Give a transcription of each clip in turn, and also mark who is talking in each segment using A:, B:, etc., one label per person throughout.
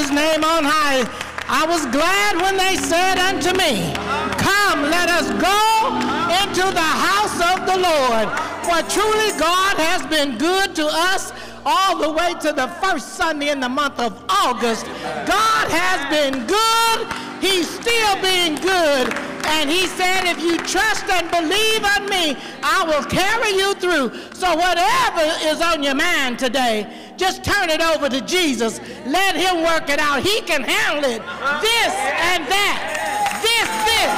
A: His name on high. I was glad when they said unto me, Come, let us go into the house of the Lord. For truly God has been good to us all the way to the first Sunday in the month of August. God has been good. He's still being good. And he said, if you trust and believe on me, I will carry you through. So whatever is on your mind today, just turn it over to Jesus. Let him work it out. He can handle it. This and that. This, this,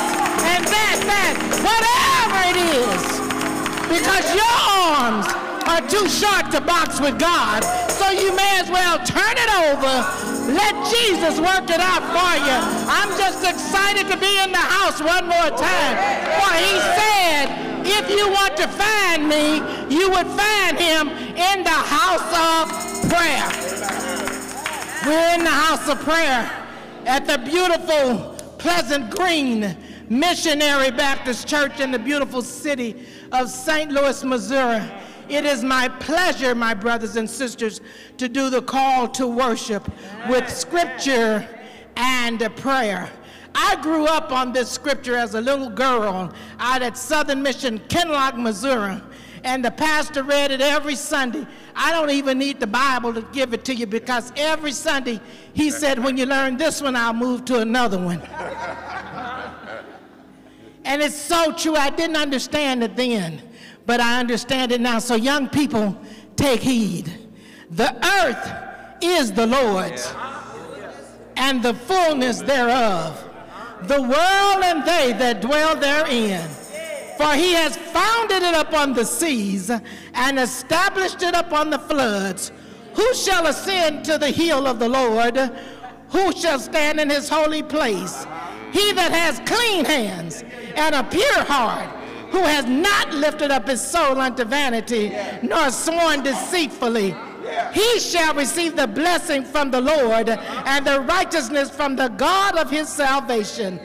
A: and that, that. Whatever it is. Because your arms are too short to box with God. So you may as well turn it over. Let Jesus work it out for you. I'm just excited to be in the house one more time. For he said, if you want to find me, you would find him in the house of prayer. We're in the house of prayer at the beautiful Pleasant Green Missionary Baptist Church in the beautiful city of St. Louis, Missouri. It is my pleasure, my brothers and sisters, to do the call to worship with scripture and prayer. I grew up on this scripture as a little girl out at Southern Mission, Kinloch, Missouri, and the pastor read it every Sunday. I don't even need the Bible to give it to you because every Sunday he said, when you learn this one, I'll move to another one. and it's so true. I didn't understand it then but I understand it now. So, young people, take heed. The earth is the Lord's and the fullness thereof, the world and they that dwell therein. For he has founded it upon the seas and established it upon the floods. Who shall ascend to the hill of the Lord? Who shall stand in his holy place? He that has clean hands and a pure heart who has not lifted up his soul unto vanity, nor sworn deceitfully. He shall receive the blessing from the Lord and the righteousness from the God of his salvation.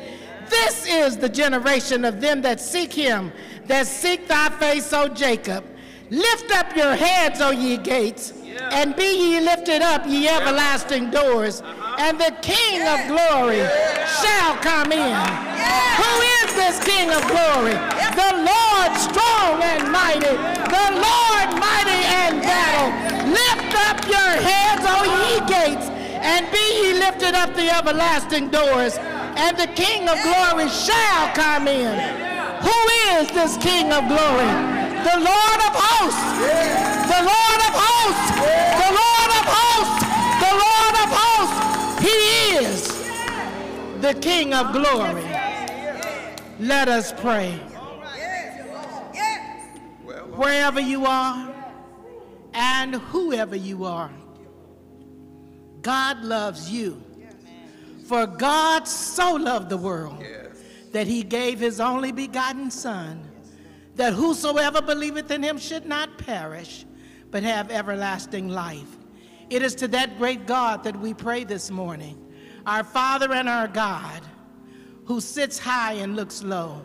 A: This is the generation of them that seek him, that seek thy face, O Jacob. Lift up your heads, O ye gates, and be ye lifted up, ye everlasting doors, uh-huh. and the King of glory shall come in. Who is this King of glory? The Lord strong and mighty, the Lord lifted up the everlasting doors, and the King of glory shall come in. Who is this King of glory? The Lord of hosts. The Lord of hosts. The Lord of hosts. The Lord of hosts. He is the King of glory. Let us pray. Wherever you are and whoever you are, God loves you. For God so loved the world that he gave his only begotten Son, that whosoever believeth in him should not perish, but have everlasting life. It is to that great God that we pray this morning, our Father and our God, who sits high and looks low.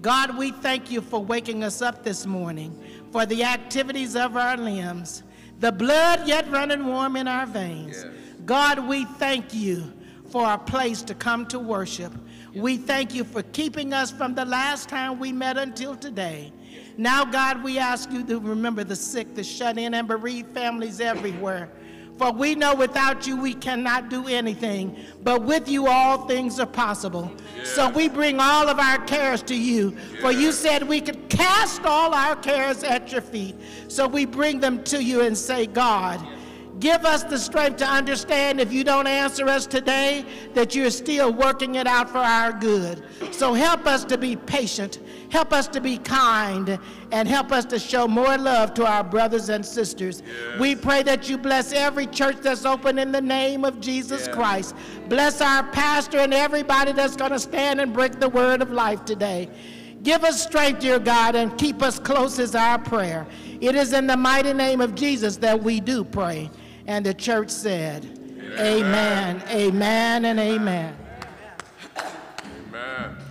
A: God, we thank you for waking us up this morning, for the activities of our limbs, the blood yet running warm in our veins. God, we thank you for a place to come to worship. We thank you for keeping us from the last time we met until today. Now, God, we ask you to remember the sick, the shut in, and bereaved families everywhere. For we know without you we cannot do anything, but with you all things are possible. So we bring all of our cares to you, for you said we could cast all our cares at your feet. So we bring them to you and say, God, Give us the strength to understand if you don't answer us today, that you're still working it out for our good. So help us to be patient, help us to be kind, and help us to show more love to our brothers and sisters. We pray that you bless every church that's open in the name of Jesus Christ. Bless our pastor and everybody that's going to stand and break the word of life today. Give us strength, dear God, and keep us close is our prayer. It is in the mighty name of Jesus that we do pray. And the church said, Amen, amen, amen and amen.
B: Amen.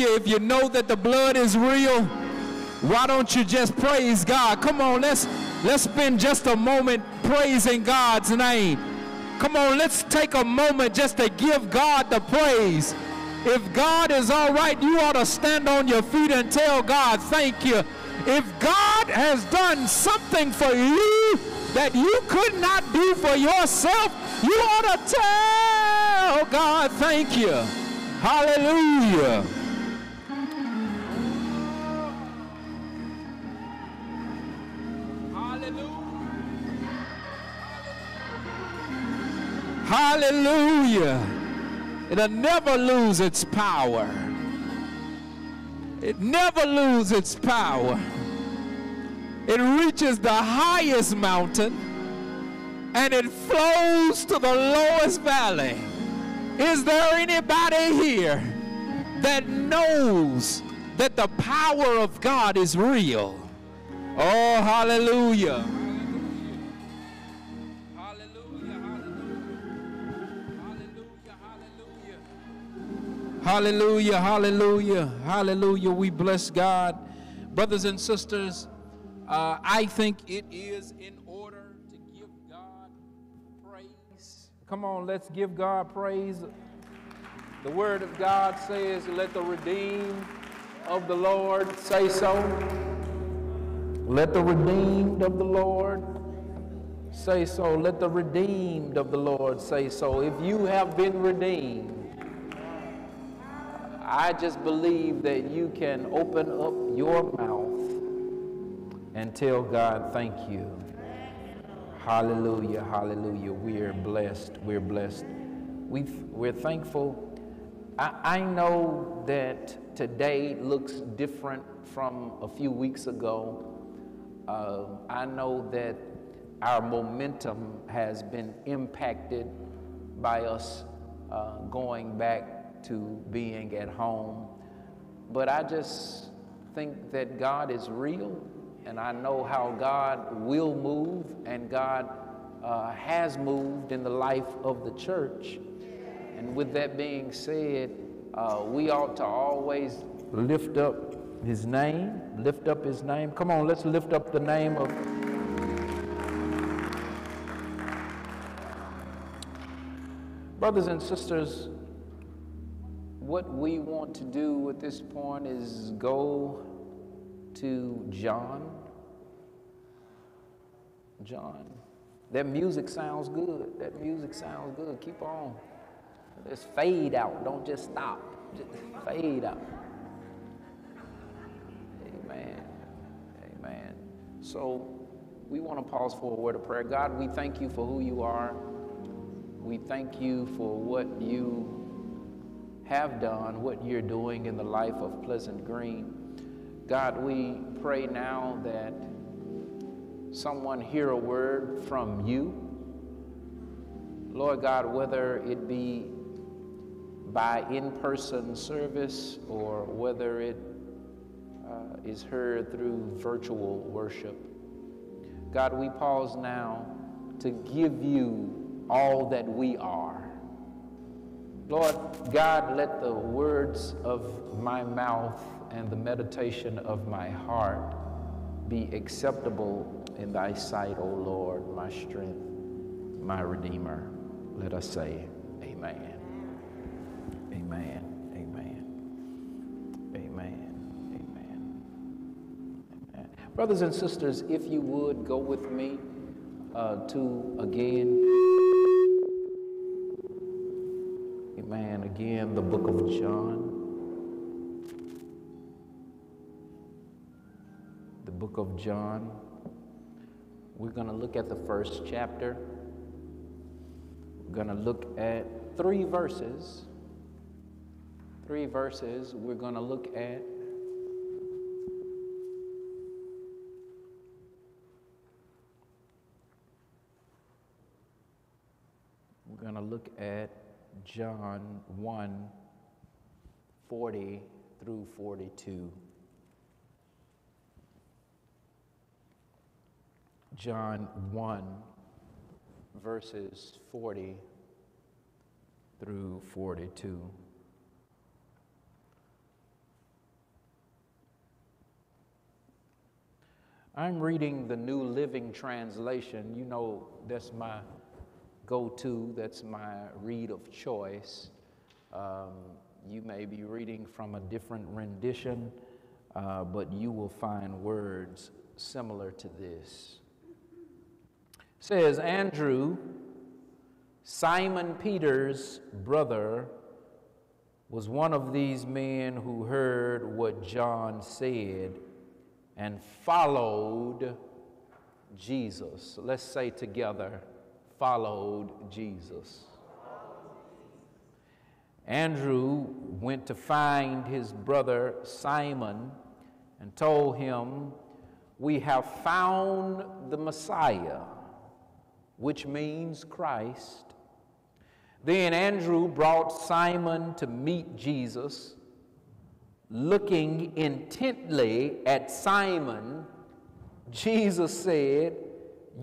C: Hallelujah. If you know that the blood is real, why don't you just praise God? Come on, let's let's spend just a moment praising God's name. Come on, let's take a moment just to give God the praise. If God is all right, you ought to stand on your feet and tell God, thank you. If God has done something for you that you could not do for yourself, you ought to tell God, thank you. Hallelujah. Hallelujah. It'll never lose its power. It never loses its power. It reaches the highest mountain and it flows to the lowest valley. Is there anybody here that knows that the power of God is real? Oh, hallelujah. Hallelujah, hallelujah, hallelujah. We bless God. Brothers and sisters, uh, I think it is in order to give God praise. Come on, let's give God praise. The word of God says, Let the redeemed of the Lord say so. Let the redeemed of the Lord say so. Let the redeemed of the Lord say so. If you have been redeemed, I just believe that you can open up your mouth and tell God, thank you. Hallelujah, hallelujah. We're blessed. We're blessed. we we're thankful. I, I know that today looks different from a few weeks ago. Uh, I know that our momentum has been impacted by us uh, going back to being at home. But I just think that God is real, and I know how God will move, and God uh, has moved in the life of the church. And with that being said, uh, we ought to always lift up his name, lift up his name. Come on, let's lift up the name of. Brothers and sisters, what we want to do at this point is go to John. John. That music sounds good. That music sounds good. Keep on. Just fade out. Don't just stop. Just fade out. Amen. Amen. So we want to pause for a word of prayer. God, we thank you for who you are. We thank you for what you have done, what you're doing in the life of Pleasant Green. God, we pray now that someone hear a word from you. Lord God, whether it be by in person service or whether it uh, is heard through virtual worship. God, we pause now to give you all that we are. Lord God, let the words of my mouth and the meditation of my heart be acceptable in thy sight, O Lord, my strength, my Redeemer. Let us say, Amen. Amen. Amen. Amen. Amen. Brothers and sisters, if you would go with me uh, to again. Amen. Again, the book of John. The book of John. We're going to look at the first chapter. We're going to look at three verses. Three verses. We're going to look at We're going to look at John 1 40 through 42. John 1, verses 40 through 42. I'm reading the New Living Translation. You know, that's my go to, that's my read of choice. Um, you may be reading from a different rendition, uh, but you will find words similar to this. It says, Andrew, Simon Peter's brother, was one of these men who heard what John said and followed Jesus. Let's say together, followed Jesus. Andrew went to find his brother Simon and told him, We have found the Messiah, which means Christ. Then Andrew brought Simon to meet Jesus looking intently at Simon, Jesus said,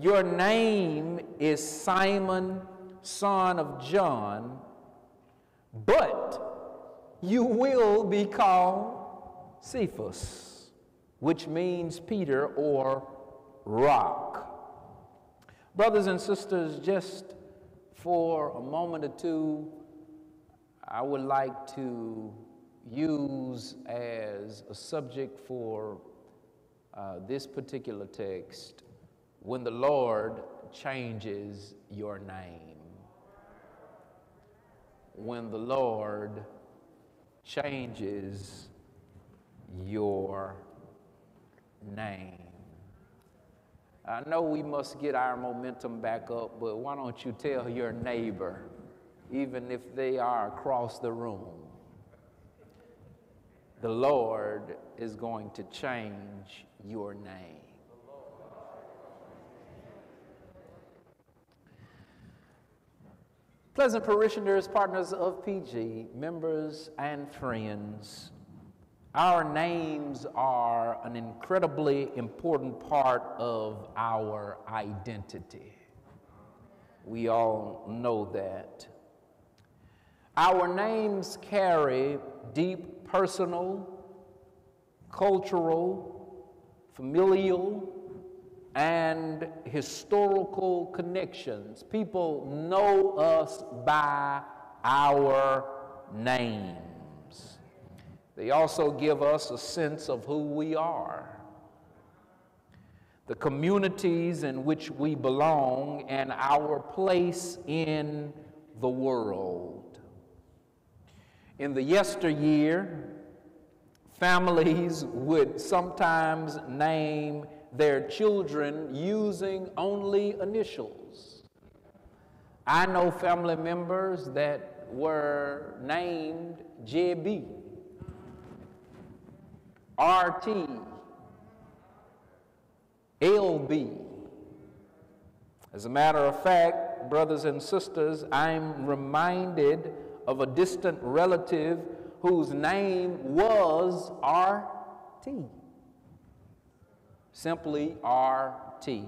C: Your name is Simon, son of John, but you will be called Cephas, which means Peter or rock. Brothers and sisters, just for a moment or two, I would like to use as a subject for uh, this particular text when the Lord changes your name. When the Lord changes your name. I know we must get our momentum back up, but why don't you tell your neighbor, even if they are across the room, the Lord is going to change your name. Pleasant parishioners, partners of PG, members and friends, our names are an incredibly important part of our identity. We all know that. Our names carry deep personal, cultural, familial, and historical connections. People know us by our names. They also give us a sense of who we are, the communities in which we belong, and our place in the world. In the yesteryear, families would sometimes name their children using only initials. I know family members that were named JB, RT, LB. As a matter of fact, brothers and sisters, I'm reminded of a distant relative whose name was R.T. Simply R.T.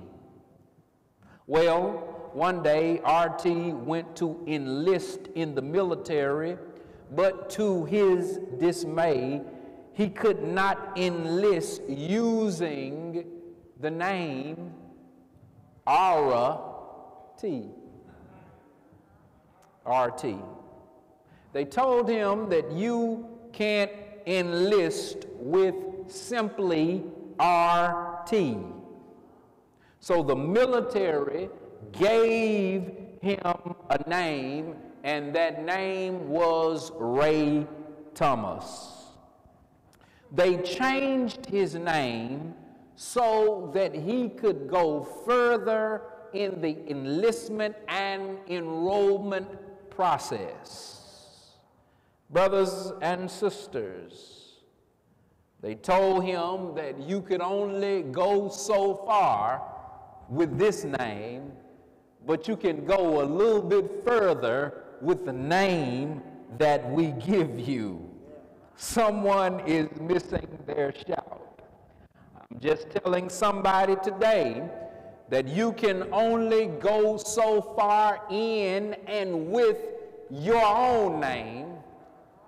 C: Well, one day R.T. went to enlist in the military, but to his dismay, he could not enlist using the name Ara T. RT. They told him that you can't enlist with simply RT. So the military gave him a name, and that name was Ray Thomas. They changed his name so that he could go further in the enlistment and enrollment process brothers and sisters. They told him that you could only go so far with this name, but you can go a little bit further with the name that we give you. someone is missing their shout. I'm just telling somebody today that you can only go so far in and with your own name,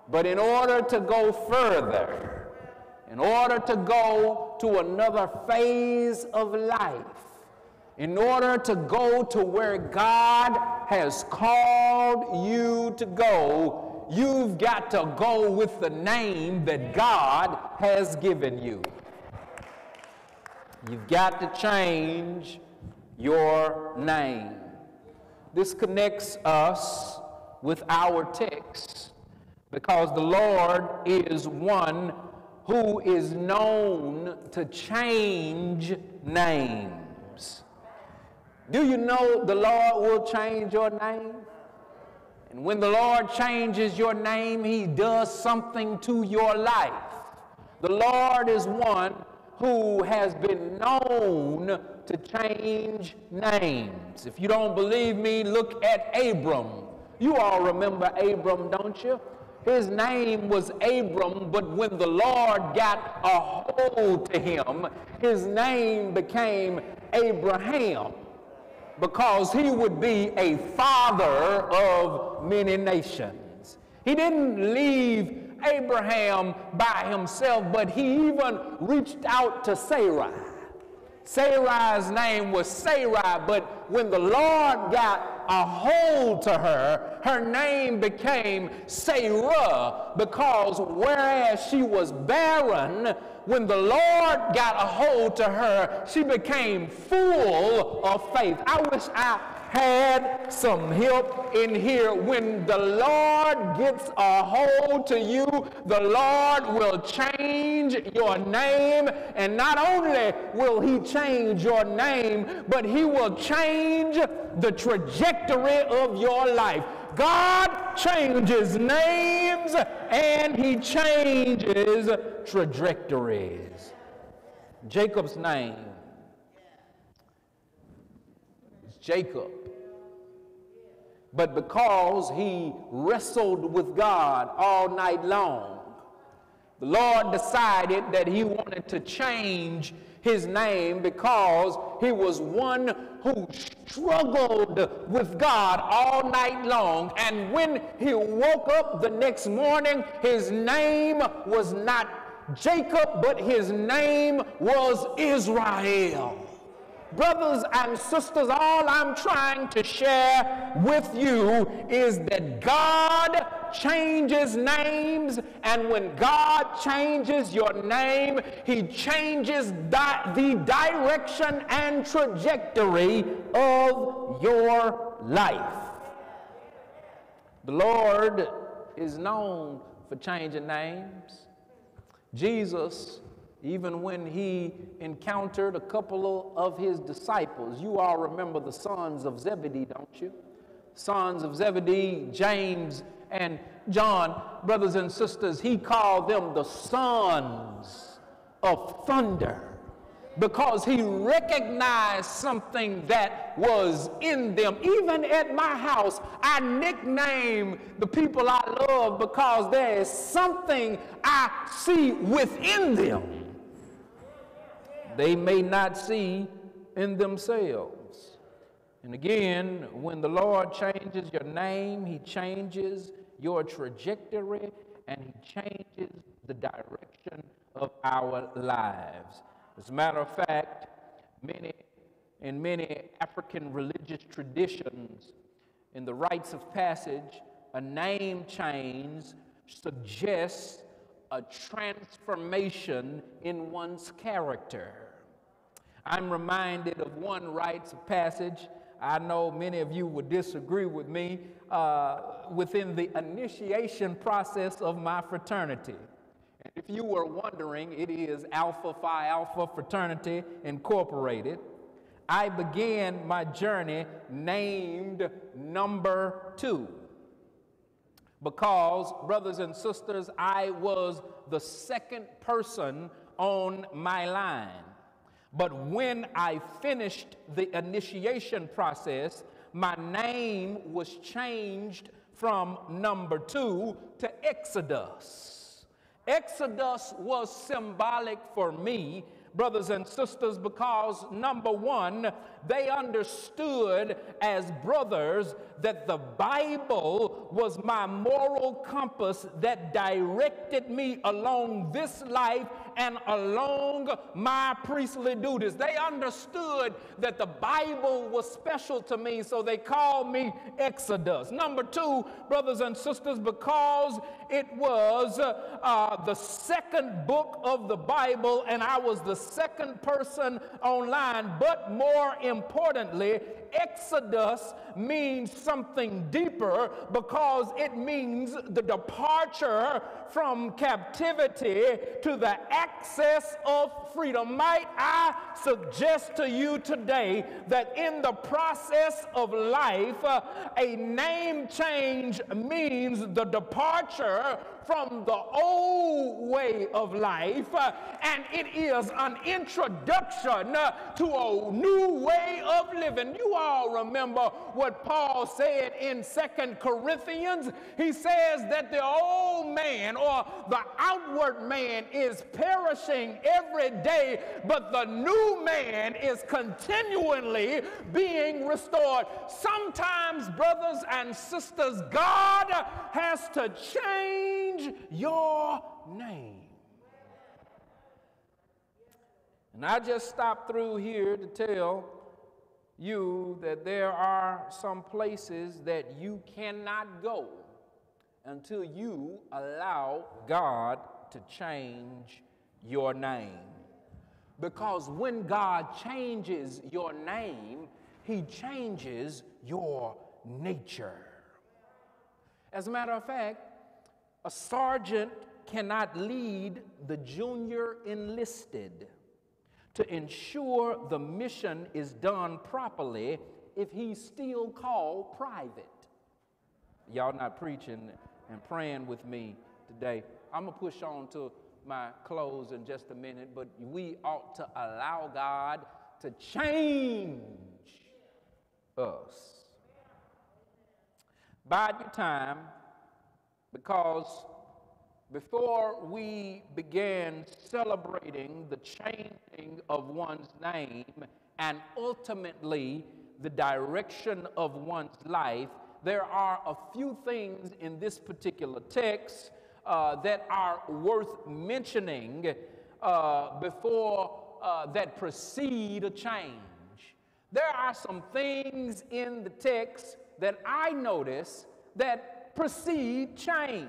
C: but in order to go further, in order to go to another phase of life, in order to go to where God has called you to go, you've got to go with the name that God has given you. You've got to change your name. This connects us with our text because the Lord is one who is known to change names. Do you know the Lord will change your name? And when the Lord changes your name, He does something to your life. The Lord is one who has been known to change names. If you don't believe me, look at Abram. You all remember Abram, don't you? His name was Abram, but when the Lord got a hold to him, his name became Abraham because he would be a father of many nations. He didn't leave Abraham by himself, but he even reached out to Sarai. Sarai's name was Sarai, but when the Lord got a hold to her, her name became Sarah because whereas she was barren, when the Lord got a hold to her, she became full of faith. I wish I had some help in here. When the Lord gets a hold to you, the Lord will change your name. And not only will He change your name, but He will change the trajectory of your life. God changes names and He changes trajectories. Jacob's name Jacob. But because he wrestled with God all night long, the Lord decided that he wanted to change his name because he was one who struggled with God all night long. And when he woke up the next morning, his name was not Jacob, but his name was Israel. Brothers and sisters, all I'm trying to share with you is that God changes names, and when God changes your name, He changes di- the direction and trajectory of your life. The Lord is known for changing names. Jesus even when he encountered a couple of his disciples. You all remember the sons of Zebedee, don't you? Sons of Zebedee, James and John, brothers and sisters, he called them the sons of thunder because he recognized something that was in them. Even at my house, I nickname the people I love because there is something I see within them they may not see in themselves. And again, when the Lord changes your name, He changes your trajectory and He changes the direction of our lives. As a matter of fact, many in many African religious traditions, in the rites of passage, a name change suggests a transformation in one's character. I'm reminded of one rites of passage. I know many of you would disagree with me uh, within the initiation process of my fraternity. And if you were wondering, it is Alpha Phi Alpha Fraternity Incorporated. I began my journey named number two because, brothers and sisters, I was the second person on my line. But when I finished the initiation process, my name was changed from number two to Exodus. Exodus was symbolic for me brothers and sisters, because number one, they understood as brothers that the Bible was my moral compass that directed me along this life and along my priestly duties. They understood that the Bible was special to me, so they called me Exodus. Number two, brothers and sisters, because it was uh, the second book of the Bible and I was the second person online, but more importantly, Exodus means something deeper because it means the departure from captivity to the access of freedom. Might I suggest to you today that in the process of life, uh, a name change means the departure from the old way of life, uh, and it is an introduction uh, to a new way of living. You all remember what Paul said in Second Corinthians? He says that the old man or the outward man is perishing every day, but the new man is continually being restored. Sometimes, brothers and sisters, God has to change your name. And I just stopped through here to tell you that there are some places that you cannot go until you allow God to change your name. Because when God changes your name, He changes your nature. As a matter of fact, a sergeant cannot lead the junior enlisted to ensure the mission is done properly if he's still called private. Y'all not preaching and praying with me today. I'm going to push on to my close in just a minute, but we ought to allow God to change us. Bide your time because before we began celebrating the changing of one's name and ultimately the direction of one's life, there are a few things in this particular text uh, that are worth mentioning uh, before uh, that precede a change. There are some things in the text that I notice that precede change.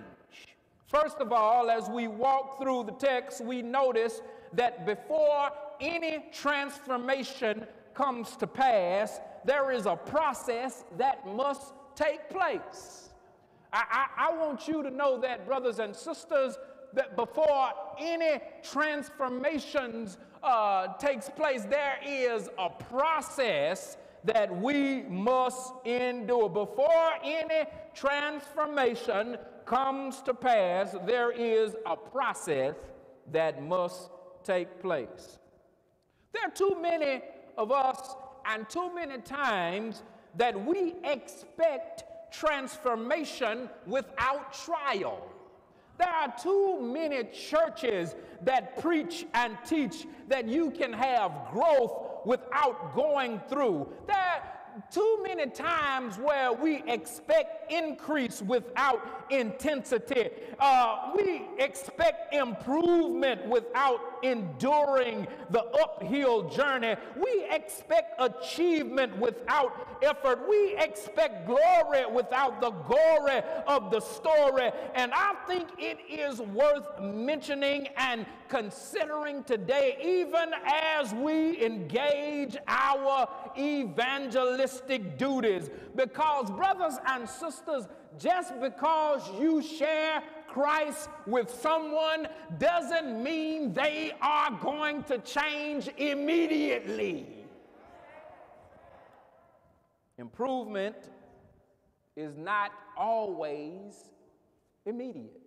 C: First of all, as we walk through the text, we notice that before any transformation comes to pass, there is a process that must take place. I, I, I, want you to know that, brothers and sisters, that before any transformations uh, takes place, there is a process that we must endure. Before any transformation comes to pass, there is a process that must take place. There are too many of us and too many times that we expect transformation without trial. There are too many churches that preach and teach that you can have growth without going through. There too many times where we expect increase without intensity. Uh, we expect improvement without enduring the uphill journey. We expect achievement without effort. We expect glory without the glory of the story. And I think it is worth mentioning and considering today, even as we engage our evangelistic duties. Because, brothers and sisters, just because you share Christ with someone doesn't mean they are going to change immediately. Improvement is not always immediate.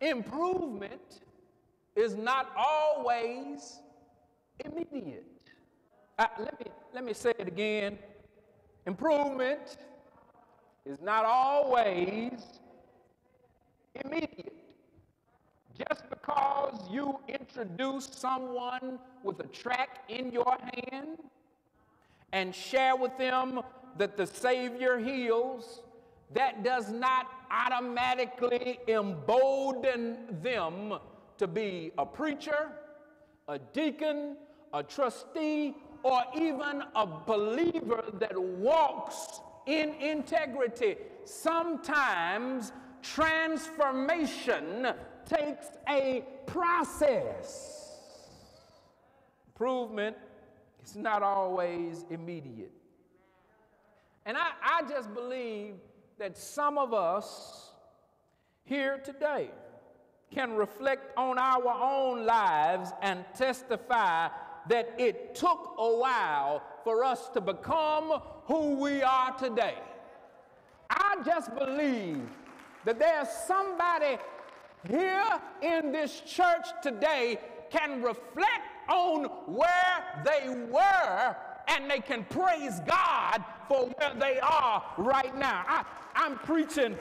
C: Improvement is not always immediate. Uh, let, me, let me say it again. Improvement is not always immediate. just because you introduce someone with a tract in your hand and share with them that the Savior heals, that does not automatically embolden them to be a preacher, a deacon, a trustee, or even a believer that walks in integrity. Sometimes transformation takes a process. Improvement is not always immediate. And I, I just believe that some of us here today can reflect on our own lives and testify that it took a while for us to become who we are today. I just believe that there's somebody here in this church today can reflect on where they were and they can praise God for where they are right now. I, I'm preaching,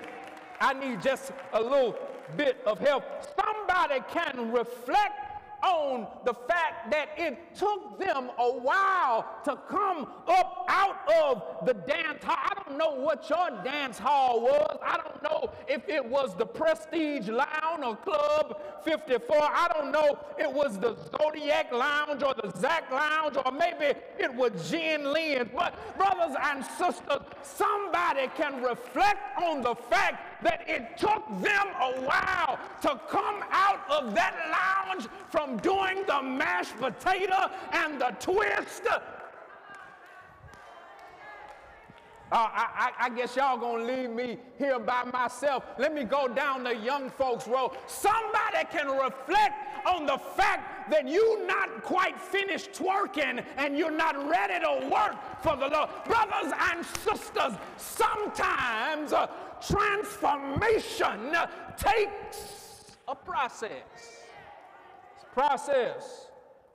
C: I need just a little bit of help. Somebody can reflect on the fact that it took them a while to come up out of the dance hall. I don't know what your dance hall was. I don't know if it was the Prestige Lounge or Club 54. I don't know it was the Zodiac Lounge or the Zach Lounge or maybe it was Jen Lin. But brothers and sisters, somebody can reflect on the fact that it took them a while to come out of that lounge from doing the mashed potato and the twist Uh, I, I, guess y'all gonna leave me here by myself. Let me go down the young folks row. Somebody can reflect on the fact that you not quite finished twerking and you're not ready to work for the Lord. Brothers and sisters, sometimes uh, transformation takes a process. It's a process.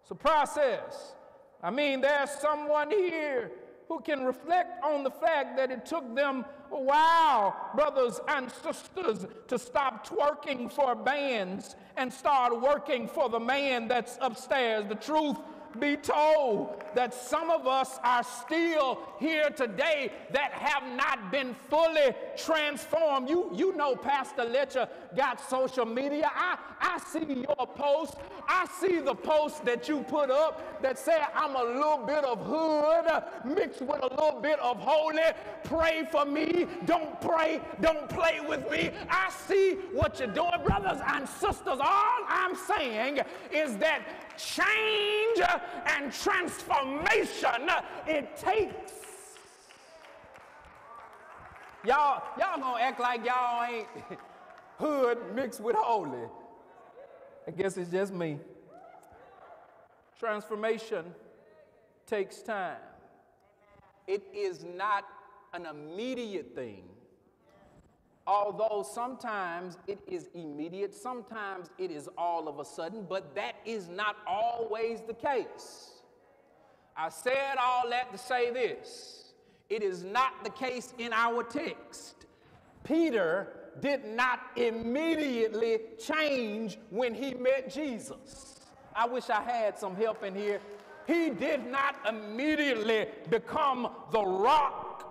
C: It's a process. I mean, there's someone here who can reflect on the fact that it took them a while, brothers and sisters, to stop twerking for bands and start working for the man that's upstairs. The truth be told that some of us are still here today that have not been fully transformed. You, you know, Pastor Letcher got social media. I, I see your post. I see the post that you put up that say, I'm a little bit of hood mixed with a little bit of holy. Pray for me. Don't pray. Don't play with me. I see what you're doing, brothers and sisters. All I'm saying is that change and transformation it takes. Y'all, y'all gonna act like y'all ain't hood mixed with holy. I guess it's just me. Transformation takes time. It is not an immediate thing. Although sometimes it is immediate, sometimes it is all of a sudden, but that is not always the case. I said all that to say this it is not the case in our text. Peter did not immediately change when he met Jesus. I wish I had some help in here. He did not immediately become the rock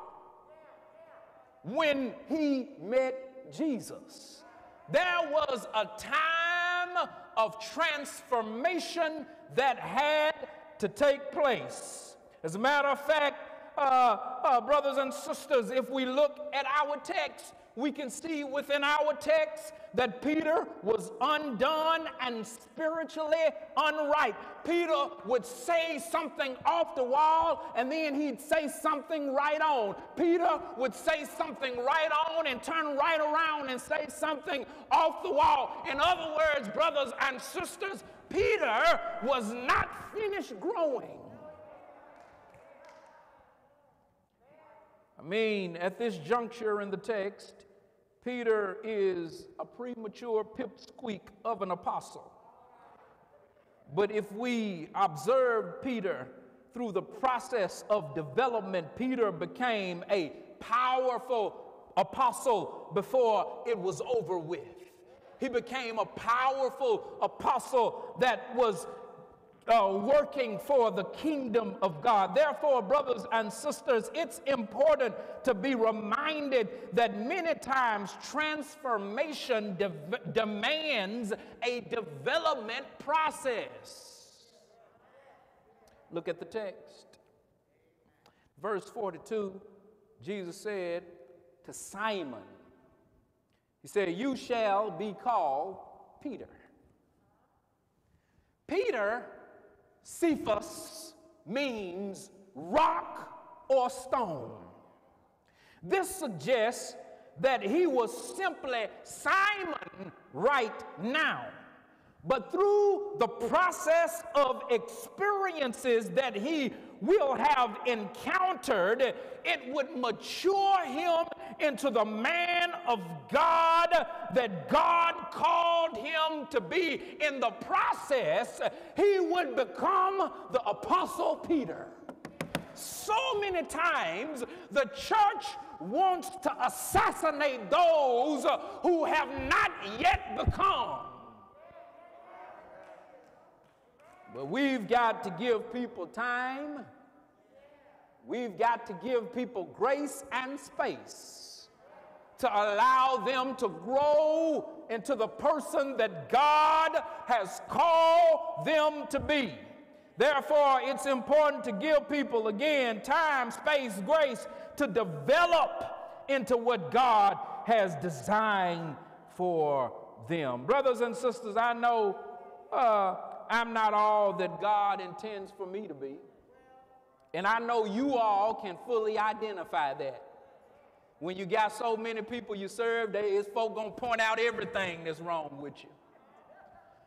C: when he met Jesus. There was a time of transformation that had to take place. As a matter of fact, uh, uh, brothers and sisters, if we look at our text, we can see within our text that Peter was undone and spiritually unright. Peter would say something off the wall and then he'd say something right on. Peter would say something right on and turn right around and say something off the wall. In other words, brothers and sisters, Peter was not finished growing. I mean, at this juncture in the text, Peter is a premature pipsqueak of an apostle. But if we observe Peter through the process of development, Peter became a powerful apostle before it was over with. He became a powerful apostle that was uh, working for the kingdom of God. Therefore, brothers and sisters, it's important to be reminded that many times transformation de- demands a development process. Look at the text. Verse 42, Jesus said to Simon, He said, You shall be called Peter. Peter Cephas means rock or stone. This suggests that he was simply Simon right now. But through the process of experiences that he will have encountered, it would mature him into the man of God that God called him to be. In the process, he would become the Apostle Peter. So many times, the church wants to assassinate those who have not yet become. But we've got to give people time. We've got to give people grace and space to allow them to grow into the person that God has called them to be. Therefore, it's important to give people again time, space, grace to develop into what God has designed for them. Brothers and sisters, I know uh, I'm not all that God intends for me to be. And I know you all can fully identify that. When you got so many people you serve, there is folk gonna point out everything that's wrong with you.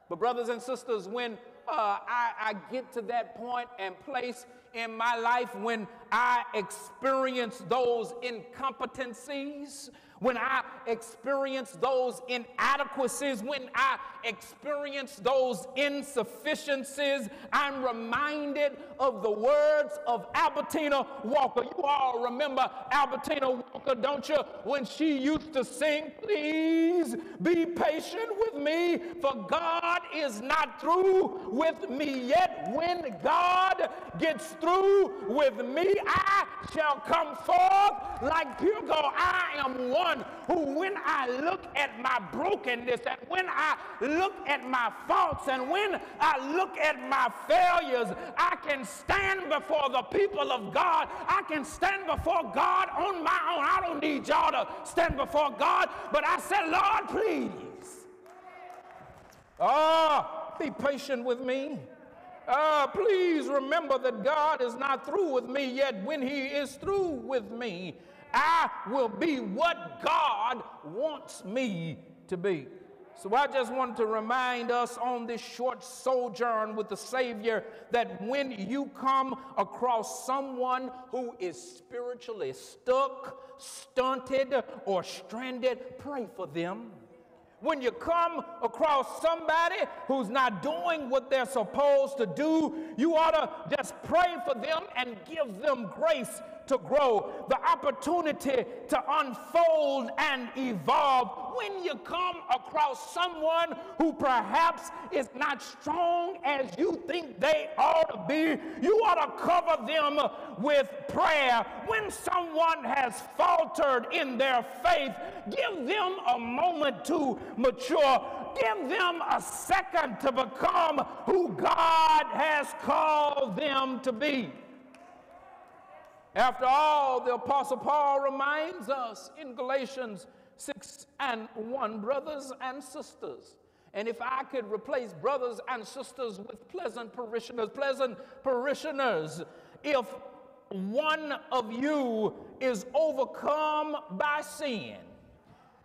C: But brothers and sisters, when uh, I, I get to that point and place in my life when I experience those incompetencies, when I experience those inadequacies, when I experience those insufficiencies, I'm reminded of the words of Albertina Walker. You all remember Albertina Walker, don't you? When she used to sing, Please be patient with me, for God is not through with me yet. When God gets through with me, I shall come forth like pure gold. I am one one who, when I look at my brokenness and when I look at my faults and when I look at my failures, I can stand before the people of God. I can stand before God on my own. I don't need y'all to stand before God, but I said, Lord, please. Oh, be patient with me. Uh, please remember that God is not through with me yet. When He is through with me, I will be what God wants me to be. So I just wanted to remind us on this short sojourn with the Savior that when you come across someone who is spiritually stuck, stunted, or stranded, pray for them. When you come across somebody who's not doing what they're supposed to do, you ought to just pray for them and give them grace to grow, the opportunity to unfold and evolve. When you come across someone who perhaps is not strong as you think they ought to be, you ought to cover them with prayer. When someone has faltered in their faith, give them a moment to mature. Give them a second to become who God has called them to be. After all, the Apostle Paul reminds us in Galatians 6 and 1, brothers and sisters. And if I could replace brothers and sisters with pleasant parishioners, pleasant parishioners, if one of you is overcome by sin,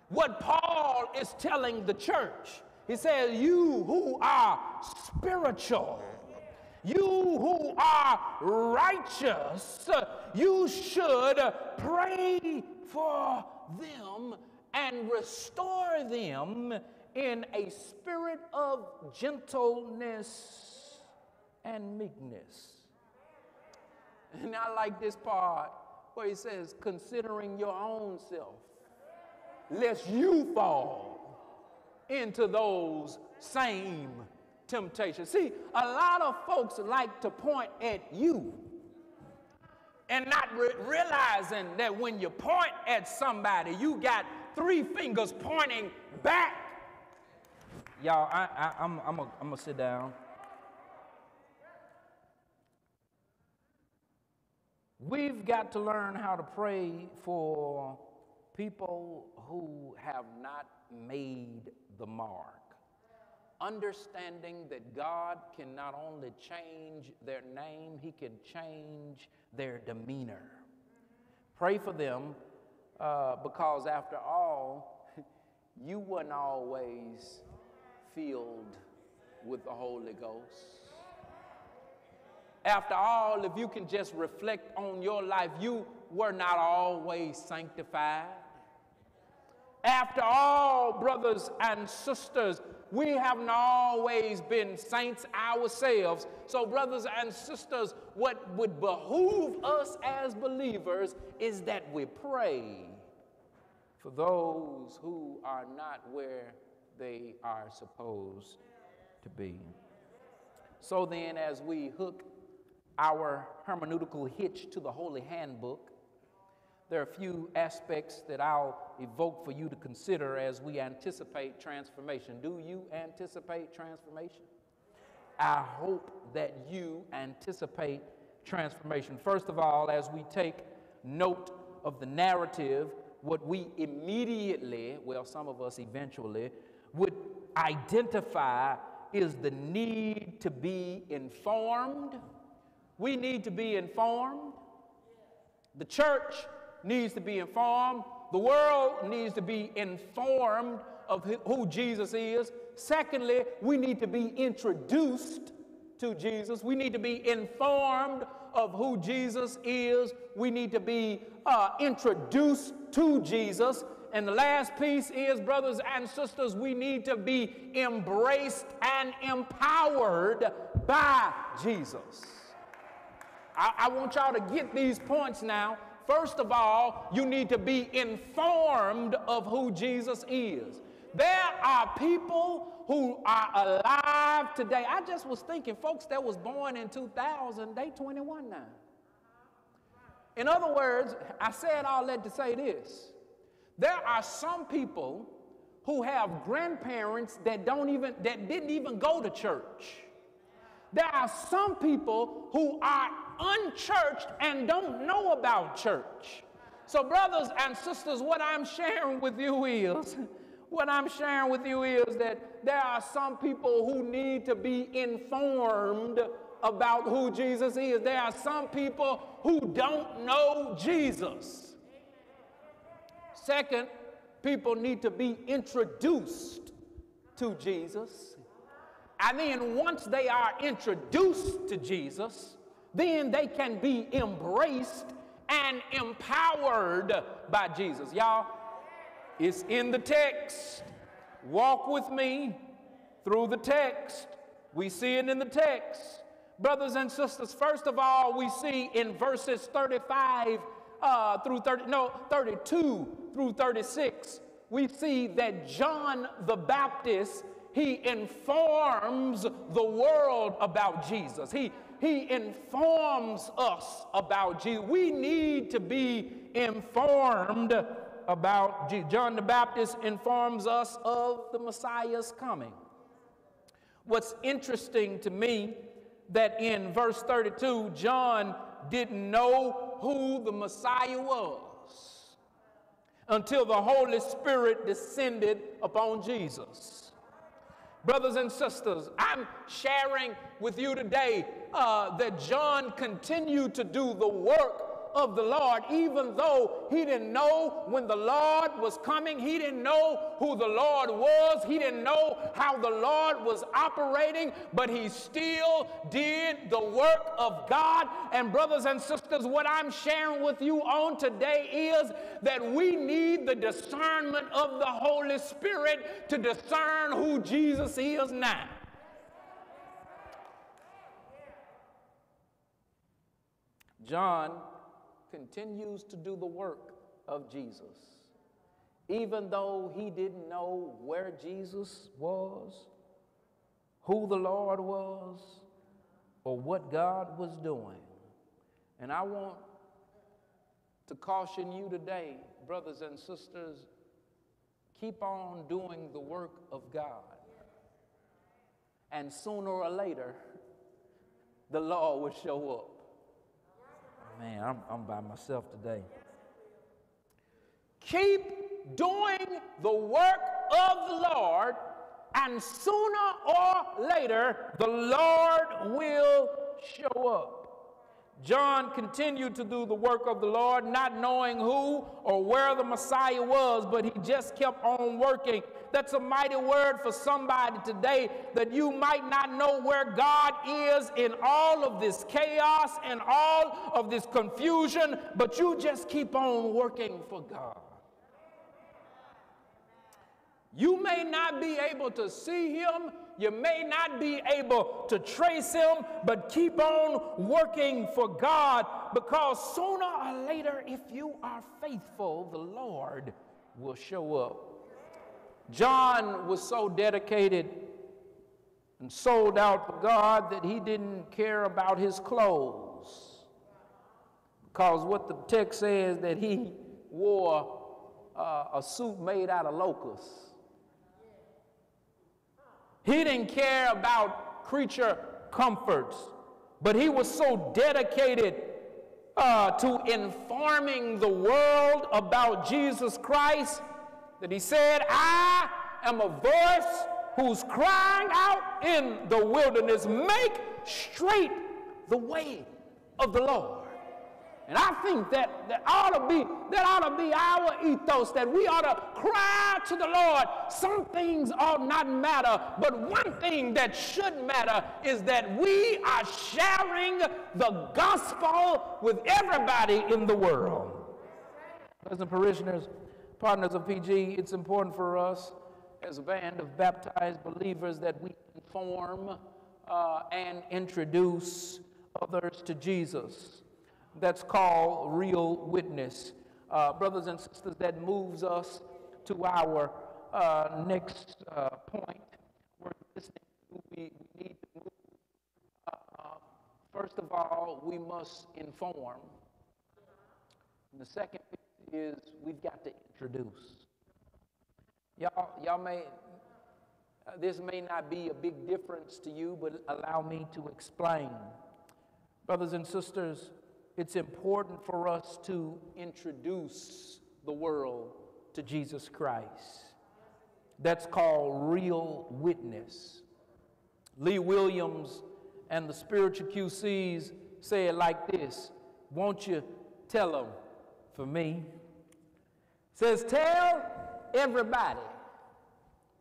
C: what Paul is telling the church, he says, You who are spiritual, you who are righteous, you should pray for them and restore them in a spirit of gentleness and meekness. And I like this part where he says, considering your own self, lest you fall. into those same temptations. See, a lot of folks like to point at you and not re- realizing that when you point at somebody, you got three fingers pointing back. Y'all, I, I, I'm, I'm going to sit down. We've got to learn how to pray for people who have not made the mark. Understanding that God can not only change their name, He can change their demeanor. Pray for them uh, because, after all, you weren't always filled with the Holy Ghost. After all, if you can just reflect on your life, you were not always sanctified. After all, brothers and sisters, we haven't always been saints ourselves. So, brothers and sisters, what would behoove us as believers is that we pray for those who are not where they are supposed to be. So, then, as we hook our hermeneutical hitch to the Holy Handbook, there are a few aspects that I'll evoke for you to consider as we anticipate transformation. Do you anticipate transformation? I hope that you anticipate transformation. First of all, as we take note of the narrative, what we immediately, well, some of us eventually, would identify is the need to be informed we need to be informed. The church needs to be informed. The world needs to be informed of who Jesus is. Secondly, we need to be introduced to Jesus. We need to be informed of who Jesus is. We need to be uh, introduced to Jesus. And the last piece is, brothers and sisters, we need to be embraced and empowered by Jesus. I, I want y'all to get these points now. First of all, you need to be informed of who Jesus is. There are people who are alive today. I just was thinking, folks that was born in 2000, they 21 now. In other words, I said all that to say this. There are some people who have grandparents that don't even that didn't even go to church. There are some people who are unchurched and don't know about church. So, brothers and sisters, what I'm sharing with you is what I'm sharing with you is that there are some people who need to be informed about who Jesus is. There are some people who don't know Jesus. Second, people need to be introduced to Jesus. And then once they are introduced to Jesus, then they can be embraced and empowered by Jesus. Y'all, it's in the text. Walk with me through the text. We see it in the text. Brothers and sisters, first of all, we see in verses 35 uh, through 30, no, 32 through 36, we see that John the Baptist, he informs the world about Jesus. He he informs us about Jesus. We need to be informed about Jesus. John the Baptist informs us of the Messiah's coming. What's interesting to me that in verse 32, John didn't know who the Messiah was until the Holy Spirit descended upon Jesus. Brothers and sisters, I'm sharing with you today uh, that John continued to do the work of the Lord, even though he didn't know when the Lord was coming. He didn't know who the Lord was. He didn't know how the Lord was operating, but he still did the work of God. And, brothers and sisters, what I'm sharing with you on today is that we need the discernment of the Holy Spirit to discern who Jesus is now. John continues to do the work of Jesus. even though he didn't know where Jesus was, who the Lord was, or what God was doing. And I want to caution you today, brothers and sisters, keep on doing the work of God. And sooner or later, the Lord will show up. Man, I'm, I'm by myself today. Keep doing the work of the Lord, and sooner or later, the Lord will show up. John continued to do the work of the Lord, not knowing who or where the Messiah was, but he just kept on working. That's a mighty word for somebody today that you might not know where God is in all of this chaos and all of this confusion, but you just keep on working for God. You may not be able to see him, you may not be able to trace him, but keep on working for God because sooner or later, if you are faithful, the Lord will show up. John was so dedicated and sold out for God that he didn't care about his clothes. Because what the text says that he wore uh, a suit made out of locusts. He didn't care about creature comforts, but he was so dedicated uh, to informing the world about Jesus Christ that he said, I am a voice who's crying out in the wilderness, make straight the way of the Lord. And I think that, that ought to be that ought to be our ethos that we ought to cry to the Lord. Some things ought not matter, but one thing that should matter is that we are sharing the gospel with everybody in the world. And parishioners, partners of PG, it's important for us as a band of baptized believers that we inform uh, and introduce others to Jesus that's called real witness. Uh, brothers and sisters, that moves us to our uh, next uh, point. We're listening we, we need to move. Uh, uh, first of all, we must inform. And the second is we've got to introduce. Y'all, y'all may, uh, this may not be a big difference to you, but allow me to explain. Brothers and sisters, it's important for us to introduce the world to Jesus Christ. That's called real witness. Lee Williams and the spiritual QCs say it like this Won't you tell them for me? Says, Tell everybody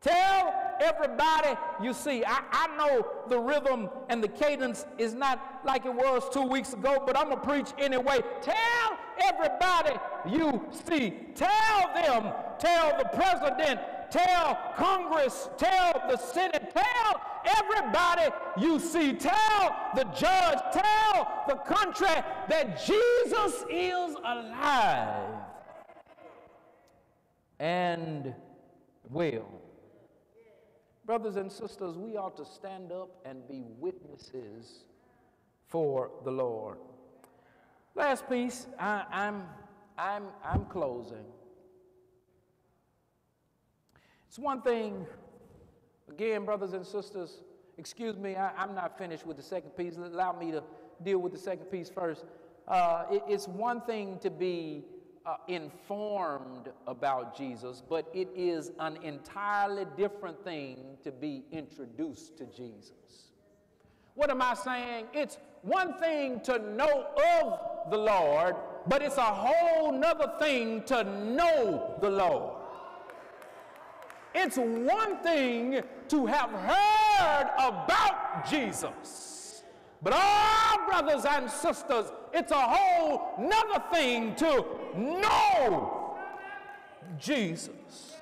C: Tell everybody you see. I, I know the rhythm and the cadence is not like it was two weeks ago, but I'm going to preach anyway. Tell everybody you see. Tell them, tell the president, tell Congress, tell the Senate, tell everybody you see. Tell the judge, tell the country that Jesus is alive and well. Brothers and sisters, we ought to stand up and be witnesses for the Lord. Last piece, I, I'm, I'm, I'm closing. It's one thing, again, brothers and sisters, excuse me, I, am not finished with the second piece. Allow me to deal with the second piece first. Uh, it, it's one thing to be uh, informed about Jesus, but it is an entirely different thing to be introduced to Jesus. What am I saying? It's one thing to know of the Lord, but it's a whole nother thing to know the Lord. It's one thing to have heard about Jesus. But all brothers and sisters, it's a whole nother thing to know Jesus.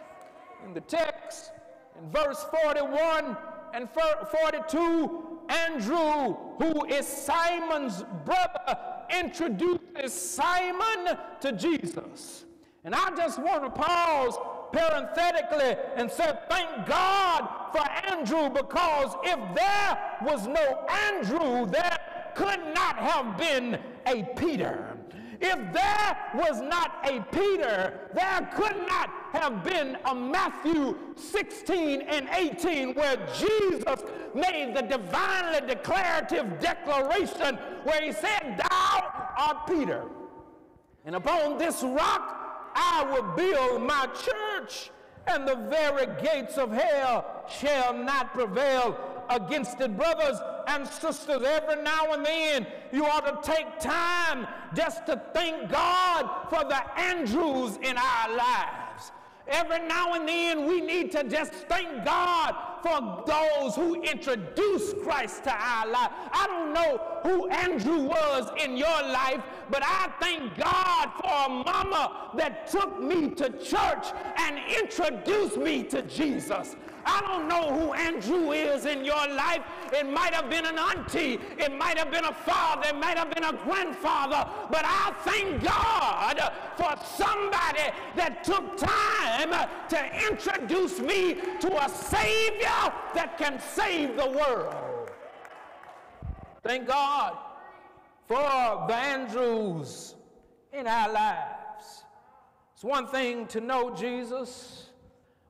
C: In the text, in verse 41 and 42, Andrew, who is Simon's brother, introduces Simon to Jesus. And I just want to pause parenthetically and say, Thank God for Andrew, because if there was no Andrew, there could not have been a Peter. If there was not a Peter, there could not have been a Matthew 16 and 18 where Jesus made the divinely declarative declaration where he said, Thou art Peter, and upon this rock I will build my church, and the very gates of hell shall not prevail against it. Brothers and sisters, every now and then you ought to take time just to thank God for the Andrews in our lives. Every now and then we need to just thank God for those who introduced Christ to our life. I don't know who Andrew was in your life, but I thank God for a mama that took me to church and introduced me to Jesus. I don't know who Andrew is in your life. It might have been an auntie, it might have been a father, it might have been a grandfather, but I thank God for somebody that took time to introduce me to a Savior that can save the world. Thank God for the Andrews in our lives. It's one thing to know Jesus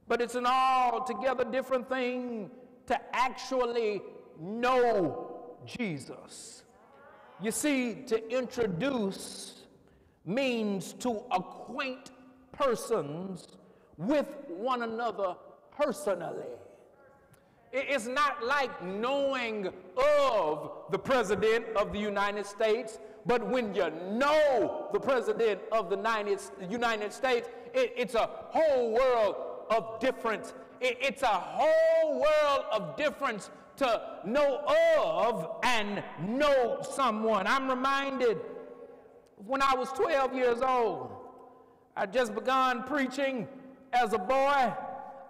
C: but it's an altogether different thing to actually know Jesus. You see, to introduce means to acquaint persons with one another personally. It's not like knowing of the President of the United States, but when you know the President of the United States, it's a whole world of difference. It's a whole world of difference to know of and know someone. I'm reminded when I was 12 years old, I just begun preaching as a boy.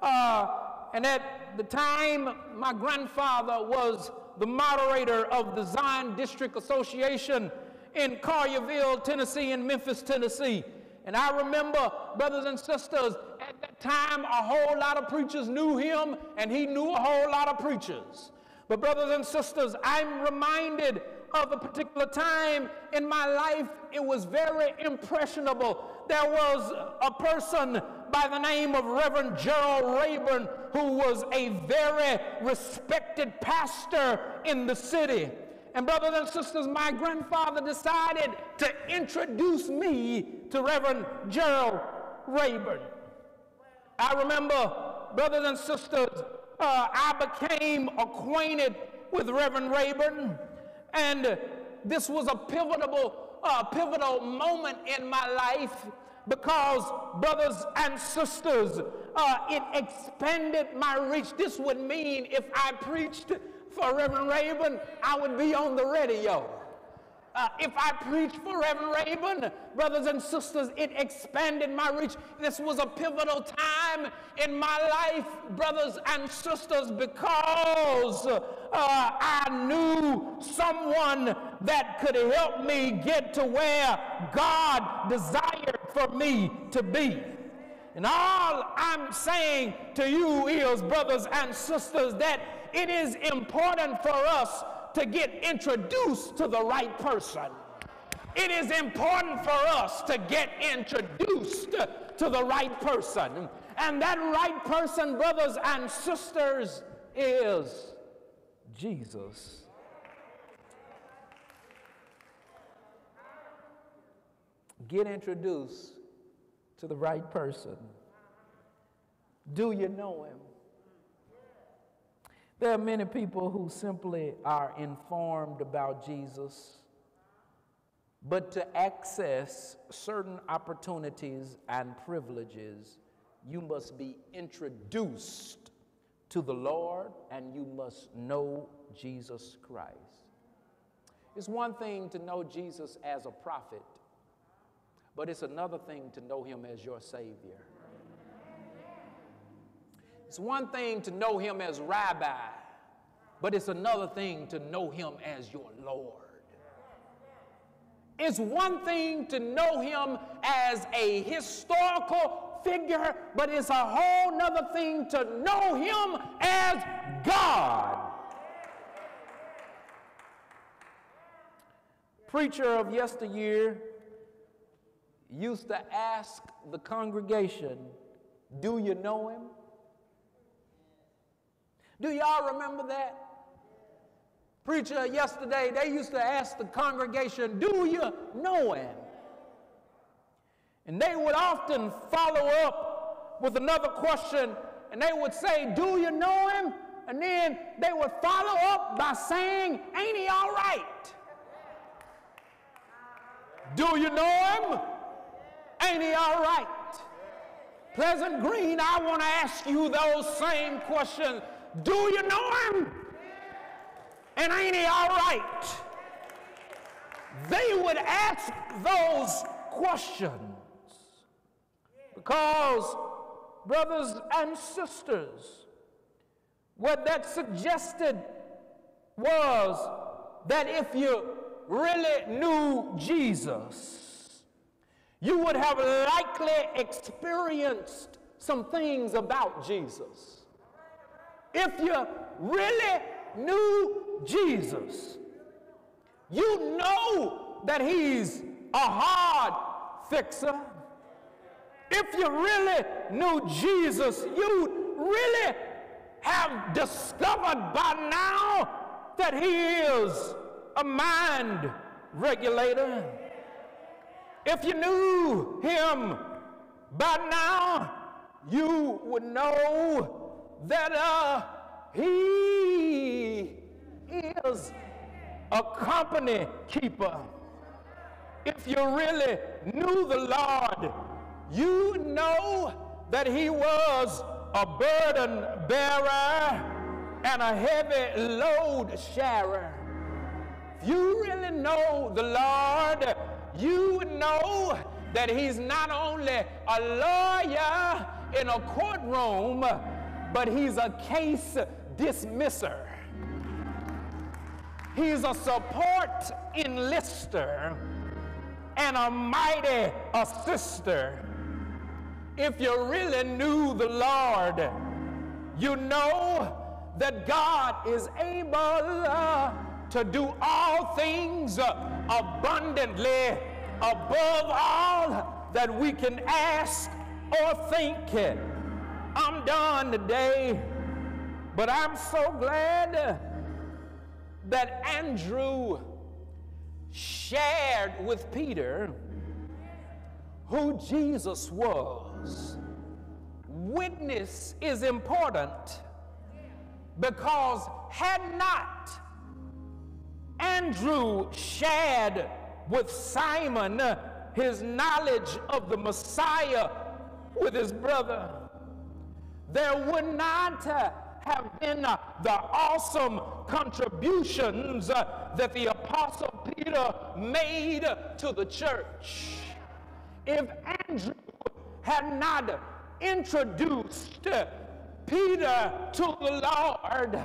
C: Uh, and at the time, my grandfather was the moderator of the Zion District Association in Collierville, Tennessee, and Memphis, Tennessee. And I remember, brothers and sisters, at that time, a whole lot of preachers knew him, and he knew a whole lot of preachers. But, brothers and sisters, I'm reminded of a particular time in my life, it was very impressionable. There was a person by the name of Reverend Gerald Rayburn who was a very respected pastor in the city. And brothers and sisters, my grandfather decided to introduce me to Reverend Gerald Rayburn. I remember, brothers and sisters, uh, I became acquainted with Reverend Rayburn, and this was a pivotal, uh, pivotal moment in my life because, brothers and sisters, uh, it expanded my reach. This would mean if I preached for Reverend Rayburn, I would be on the radio. Uh, if I preached for Reverend Rayburn, brothers and sisters, it expanded my reach. This was a pivotal time in my life, brothers and sisters, because uh, I knew someone that could help me get to where God desired for me to be. And all I'm saying to you is, brothers and sisters, that it is important for us to get introduced to the right person. It is important for us to get introduced to the right person. And that right person, brothers and sisters, is Jesus. Get introduced to the right person. Do you know him? There are many people who simply are informed about Jesus, but to access certain opportunities and privileges, you must be introduced to the Lord and you must know Jesus Christ. It's one thing to know Jesus as a prophet, but it's another thing to know him as your Savior. It's one thing to know him as rabbi, but it's another thing to know him as your Lord. It's one thing to know him as a historical figure, but it's a whole nother thing to know him as God. Preacher of yesteryear used to ask the congregation, Do you know him? Do y'all remember that? Preacher yesterday, they used to ask the congregation, Do you know him? And they would often follow up with another question, and they would say, Do you know him? And then they would follow up by saying, Ain't he all right? Do you know him? Ain't he all right? Pleasant Green, I want to ask you those same questions. Do you know him? And ain't he all right? They would ask those questions because, brothers and sisters, what that suggested was that if you really knew Jesus, you would have likely experienced some things about Jesus. If you really knew Jesus, you know that he's a hard fixer. If you really knew Jesus, you'd really have discovered by now that he is a mind regulator. If you knew him by now, you would know that uh, he is a company keeper. If you really knew the Lord, you know that he was a burden bearer and a heavy load sharer. If you really know the Lord, you know that He's not only a lawyer in a courtroom, but He's a case dismisser. He's a support enlister and a mighty assister. If you really knew the Lord, you know that God is able. Uh, to do all things abundantly above all that we can ask or think. I'm done today, but I'm so glad that Andrew shared with Peter who Jesus was. Witness is important because had not Andrew shared with Simon his knowledge of the Messiah with his brother. There would not have been the awesome contributions that the Apostle Peter made to the church. If Andrew had not introduced Peter to the Lord,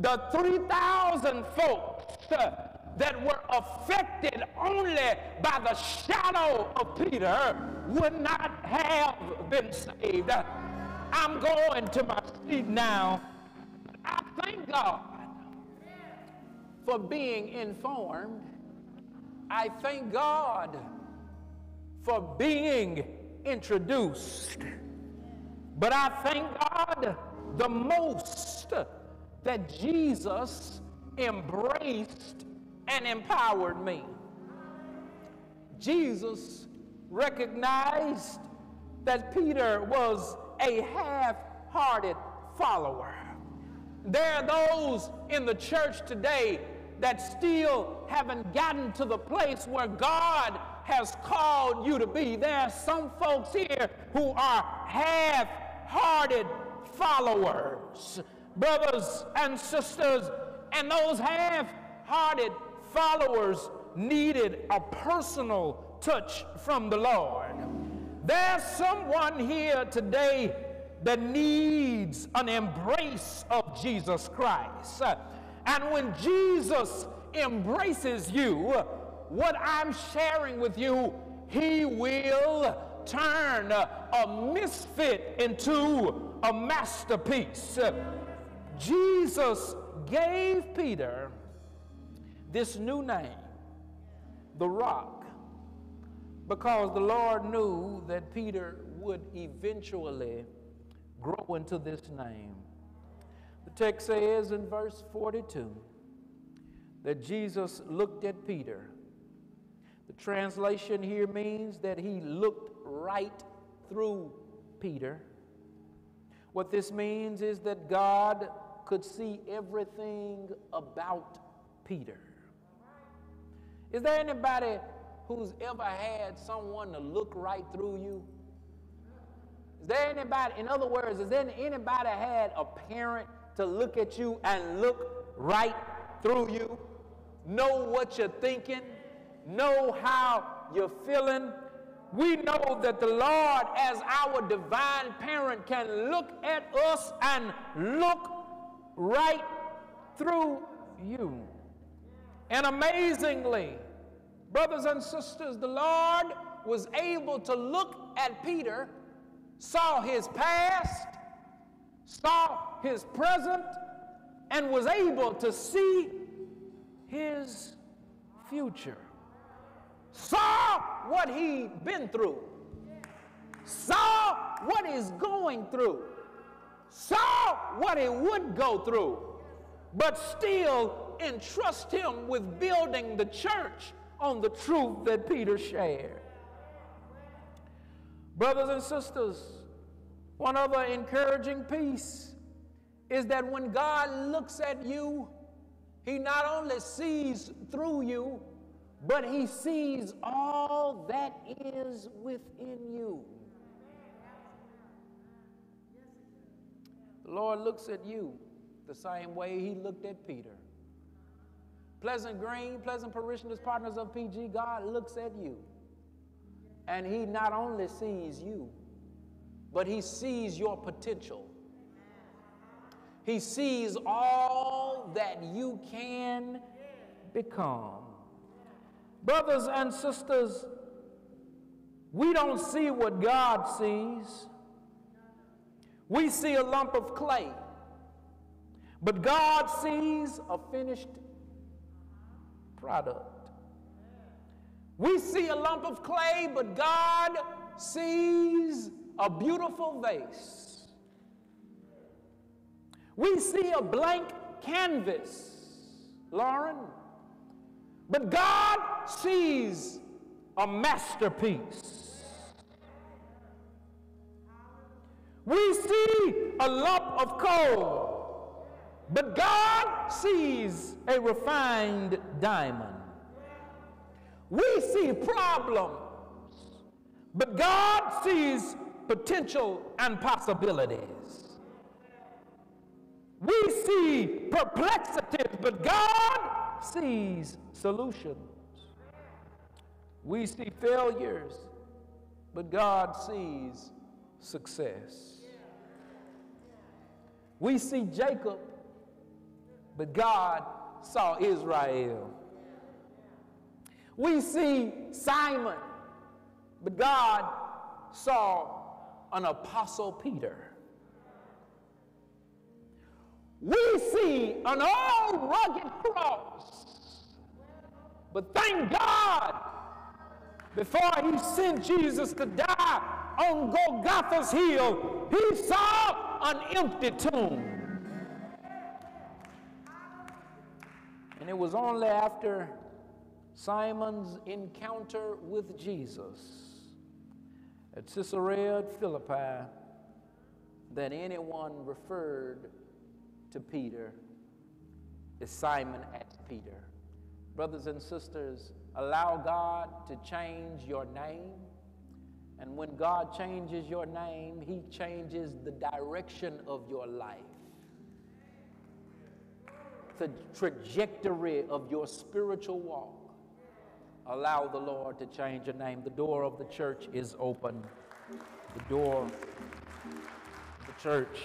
C: the 3,000 folks that were affected only by the shadow of Peter would not have been saved. I'm going to my seat now. I thank God for being informed. I thank God for being introduced. But I thank God the most that Jesus embraced and empowered me. Jesus recognized that Peter was a half hearted follower. There are those in the church today that still haven't gotten to the place where God has called you to be. There are some folks here who are half hearted followers brothers and sisters, and those half hearted followers needed a personal touch from the Lord. There's someone here today that needs an embrace of Jesus Christ. And when Jesus embraces you, what I'm sharing with you, he will turn a misfit into a masterpiece. Jesus gave Peter this new name, the rock, because the Lord knew that Peter would eventually grow into this name. The text says in verse 42 that Jesus looked at Peter. The translation here means that he looked right through Peter. What this means is that God could see everything about Peter. Is there anybody who's ever had someone to look right through you? Is there anybody, in other words, is there anybody had a parent to look at you and look right through you? Know what you're thinking, know how you're feeling. We know that the Lord, as our divine parent, can look at us and look right through you. And amazingly, brothers and sisters, the Lord was able to look at Peter, saw his past, saw his present, and was able to see his future. Saw what he'd been through, saw what he's going through, saw what he would go through, but still entrust him with building the church on the truth that Peter shared. Brothers and sisters, one other encouraging piece is that when God looks at you, he not only sees through you, but he sees all that is within you. The Lord looks at you the same way he looked at Peter. Pleasant Green, Pleasant Parishioners, Partners of PG, God looks at you. And he not only sees you, but he sees your potential. He sees all that you can become. Brothers and sisters, we don't see what God sees. We see a lump of clay, but God sees a finished product. We see a lump of clay, but God sees a beautiful vase. We see a blank canvas, Lauren, but God sees a masterpiece. We see a lump of coal, but God sees a refined diamond. We see problems, but God sees potential and possibilities. We see perplexities, but God sees solutions. We see failures, but God sees success. We see Jacob, but God saw Israel. We see Simon, but God saw an apostle Peter. We see an old rugged cross, but thank God, before he sent Jesus to die on Golgotha's hill, he saw an empty tomb. And it was only after Simon's encounter with Jesus at Caesarea Philippi that anyone referred to Peter as Simon at Peter. Brothers and sisters, allow God to change your name. And when God changes your name, He changes the direction of your life, the trajectory of your spiritual walk. Allow the Lord to change your name. The door of the church is open. The door of the church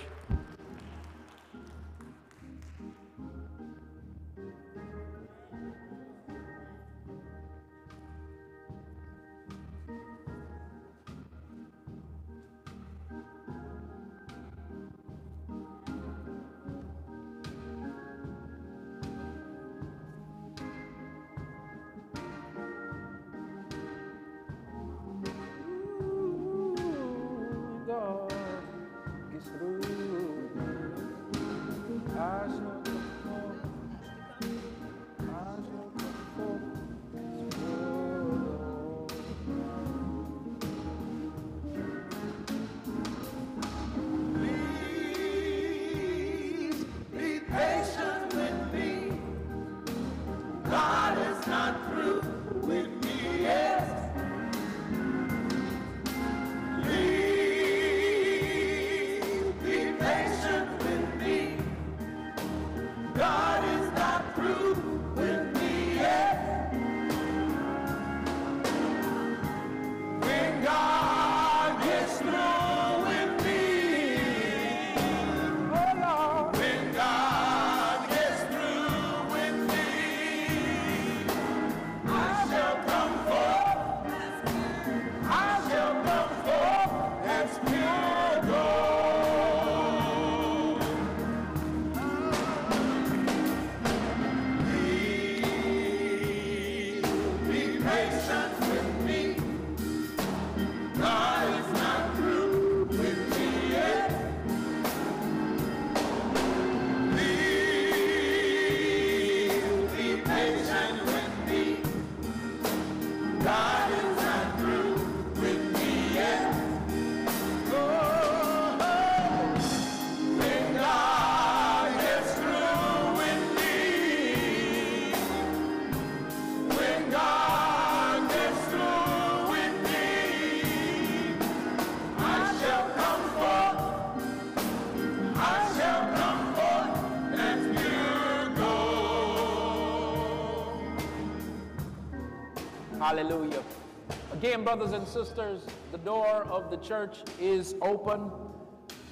C: Again, brothers and sisters, the door of the church is open.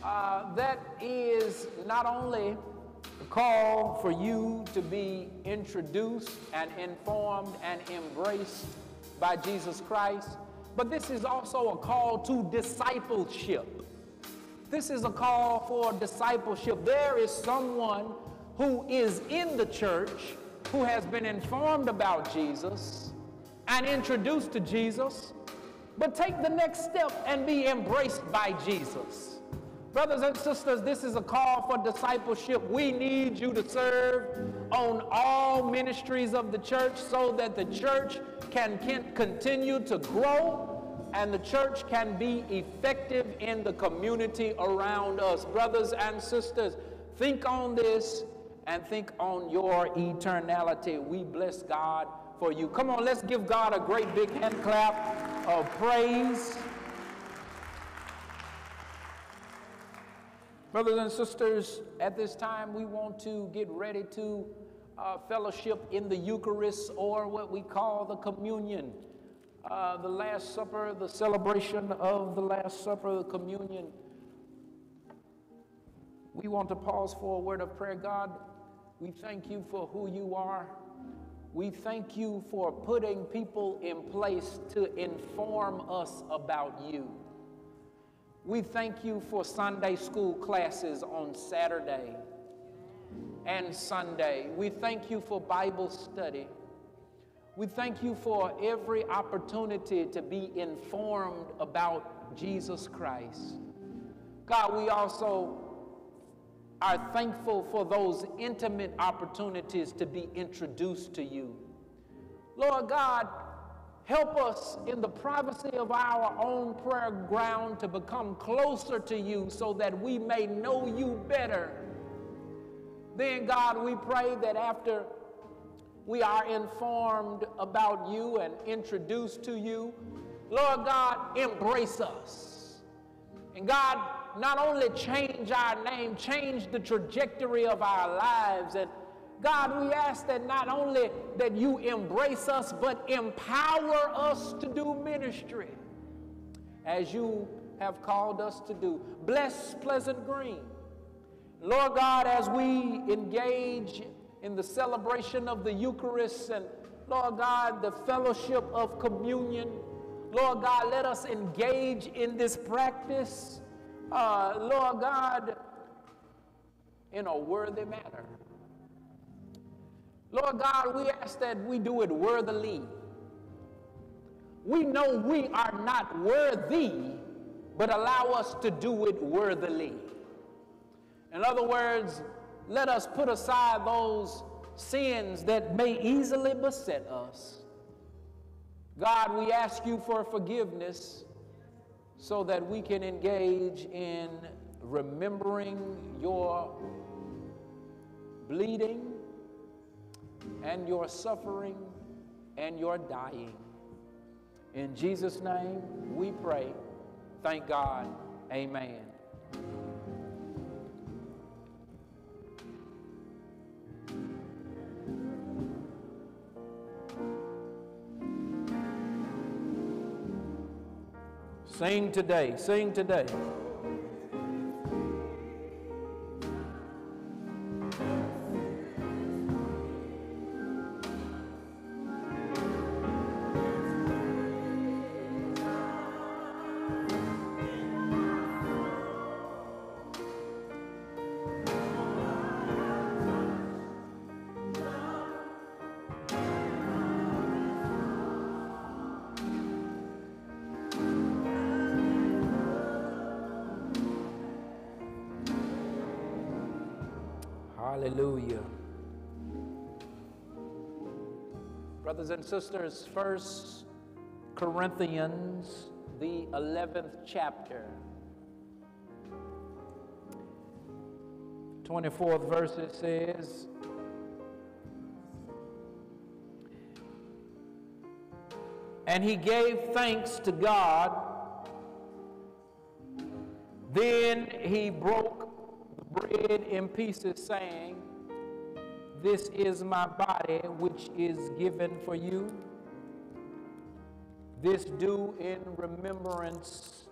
C: Uh, that is not only a call for you to be introduced and informed and embraced by Jesus Christ, but this is also a call to discipleship. This is a call for discipleship. There is someone who is in the church who has been informed about Jesus and introduced to Jesus, but take the next step and be embraced by Jesus. Brothers and sisters, this is a call for discipleship. We need you to serve on all ministries of the church so that the church can, continue to grow and the church can be effective in the community around us. Brothers and sisters, think on this and think on your eternality. We bless God for you. Come on, let's give God a great big hand clap of praise. Brothers and sisters, at this time we want to get ready to uh, fellowship in the Eucharist or what we call the communion. Uh, the Last Supper, the celebration of the Last Supper, the communion. We want to pause for a word of prayer. God, we thank you for who you are. We thank you for putting people in place to inform us about you. We thank you for Sunday school classes on Saturday and Sunday. We thank you for Bible study. We thank you for every opportunity to be informed about Jesus Christ. God, we also are thankful for those intimate opportunities to be introduced to you. Lord God, help us in the privacy of our own prayer ground to become closer to you so that we may know you better. Then, God, we pray that after we are informed about you and introduced to you, Lord God, embrace us. And God, not only change our name, change the trajectory of our lives. And God, we ask that not only that you embrace us, but empower us to do ministry as you have called us to do. Bless Pleasant Green. Lord God, as we engage in the celebration of the Eucharist and Lord God, the fellowship of communion, Lord God, let us engage in this practice uh, Lord God, in a worthy manner. Lord God, we ask that we do it worthily. We know we are not worthy, but allow us to do it worthily. In other words, let us put aside those sins that may easily beset us. God, we ask you for forgiveness so that we can engage in remembering your bleeding and your suffering and your dying. In Jesus' name we pray. Thank God. Amen. Sing today, sing today. Hallelujah. Brothers and sisters, First Corinthians, the 11th chapter, 24th verse, it says, And he gave thanks to God. Then he broke bread in pieces, saying, This is my body, which is given for you. This do in remembrance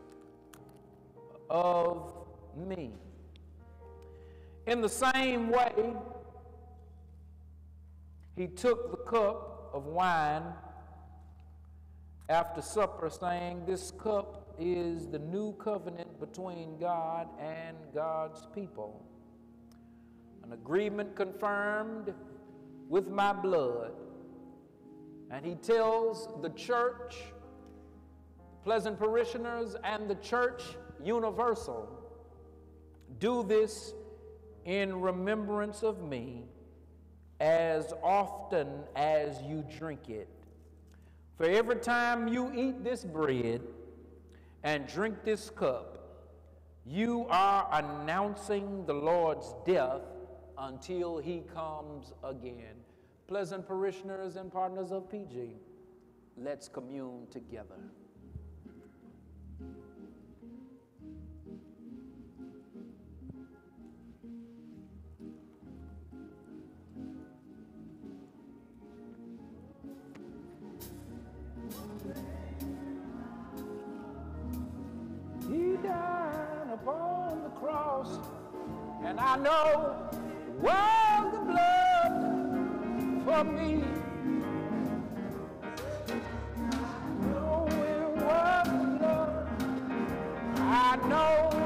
C: of me. In the same way, he took the cup of wine after supper, saying, This cup is the new covenant between God and God's people. An agreement confirmed with my blood. And he tells the church, pleasant parishioners, and the church universal do this in remembrance of me as often as you drink it. For every time you eat this bread and drink this cup, you are announcing the Lord's death until he comes again. Pleasant parishioners and partners of PG, let's commune together. He died upon the cross, and I know was the blood for me. Oh, it was blood. I know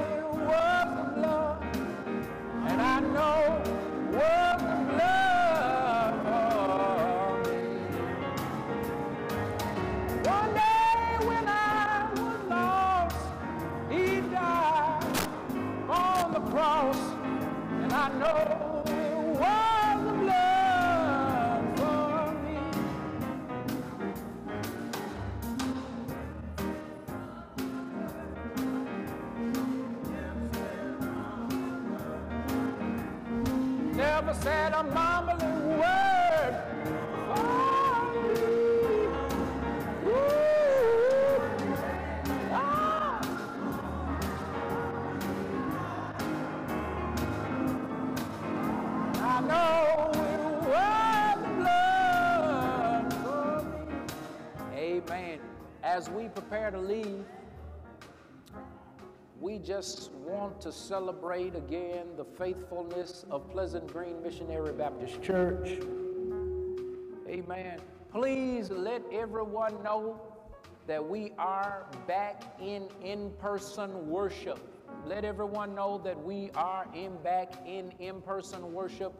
C: Never said a mumbling word for me. Ooh. Ah. I know it was blood for me. Amen. As we prepare to leave, we just want to celebrate again the faithfulness of Pleasant Green Missionary Baptist Church. Amen. Please let everyone know that we are back in in person worship. Let everyone know that we are in back in in person worship.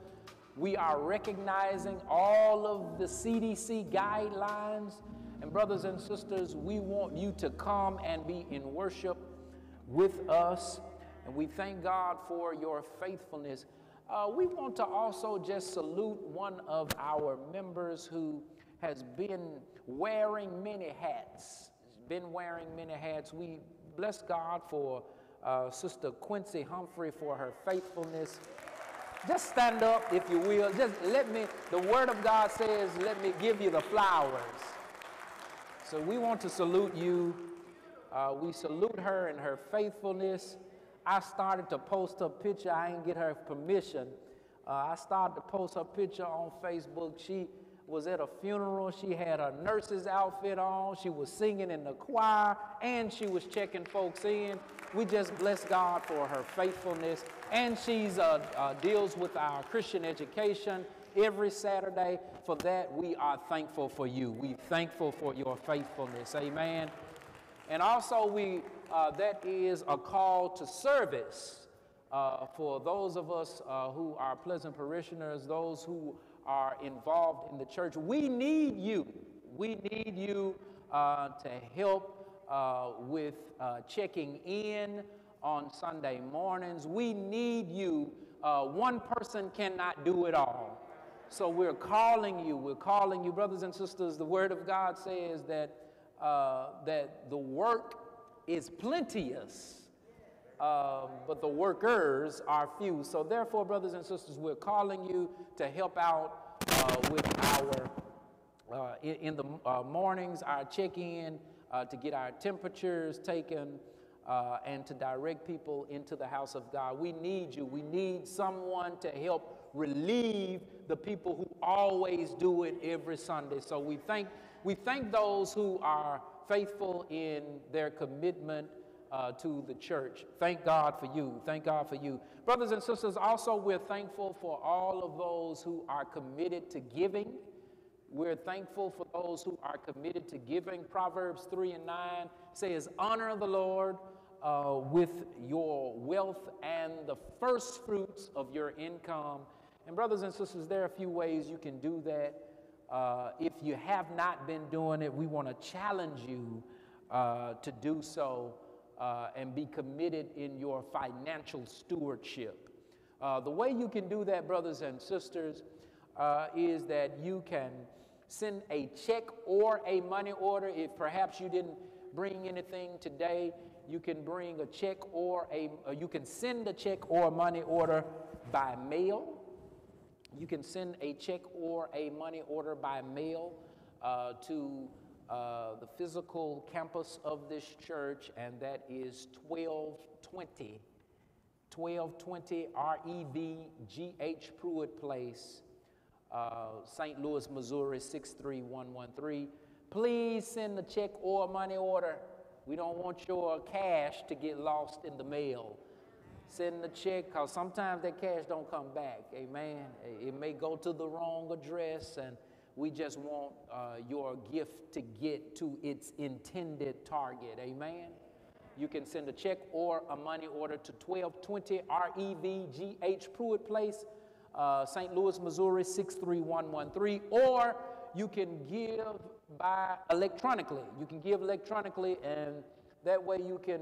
C: We are recognizing all of the CDC guidelines. And, brothers and sisters, we want you to come and be in worship with us. And we thank God for your faithfulness. Uh, we want to also just salute one of our members who has been wearing many hats. Been wearing many hats. We bless God for uh, Sister Quincy Humphrey for her faithfulness. Just stand up, if you will. Just let me, the Word of God says, let me give you the flowers. So we want to salute you. Uh, we salute her and her faithfulness. I started to post her picture. I didn't get her permission. Uh, I started to post her picture on Facebook. She was at a funeral. She had a nurse's outfit on. She was singing in the choir and she was checking folks in. We just bless God for her faithfulness. And she's uh, uh, deals with our Christian education every Saturday. For that, we are thankful for you. We thankful for your faithfulness. Amen. And also, we uh, that is a call to service uh, for those of us uh, who are pleasant parishioners, those who are involved in the church. We need you. We need you uh, to help uh, with uh, checking in on Sunday mornings. We need you. one person cannot do it all. So we're calling you, we're calling you, brothers and sisters. The Word of God says that, uh, that the work is plenteous, uh, but the workers are few. So therefore, brothers and sisters, we're calling you to help out uh, with our, uh, in, in, the uh, mornings, our check-in, uh, to get our temperatures taken, and to direct people into the house of God. We need you. We need someone to help relieve the people who always do it every Sunday. So we thank, we thank those who are faithful in their commitment uh, to the church. Thank God for you. Thank God for you. Brothers and sisters, also we're thankful for all of those who are committed to giving. We're thankful for those who are committed to giving. Proverbs 3 and 9 says, Honor the Lord uh, with your wealth and the first fruits of your income and, brothers and sisters, there are a few ways you can do that. Uh, if you have not been doing it, we want to challenge you uh, to do so uh, and be committed in your financial stewardship. Uh, the way you can do that, brothers and sisters, uh, is that you can send a check or a money order. If perhaps you didn't bring anything today, you can bring a check or a, uh, you can send a check or a money order by mail you can send a check or a money order by mail uh, to uh, the physical campus of this church, and that is 1220. 1220 REV GH Pruitt Place, uh, St. Louis, Missouri 63113. Please send a check or money order. We don't want your cash to get lost in the mail send a check because sometimes that cash don't come back. Amen. It may go to the wrong address and we just want uh, your gift to get to its intended target. Amen. You can send a check or a money order to 1220 Rev. G.H. Pruitt place uh, st louis missouri 63113 or you can give by electronically. You can give electronically and that way you can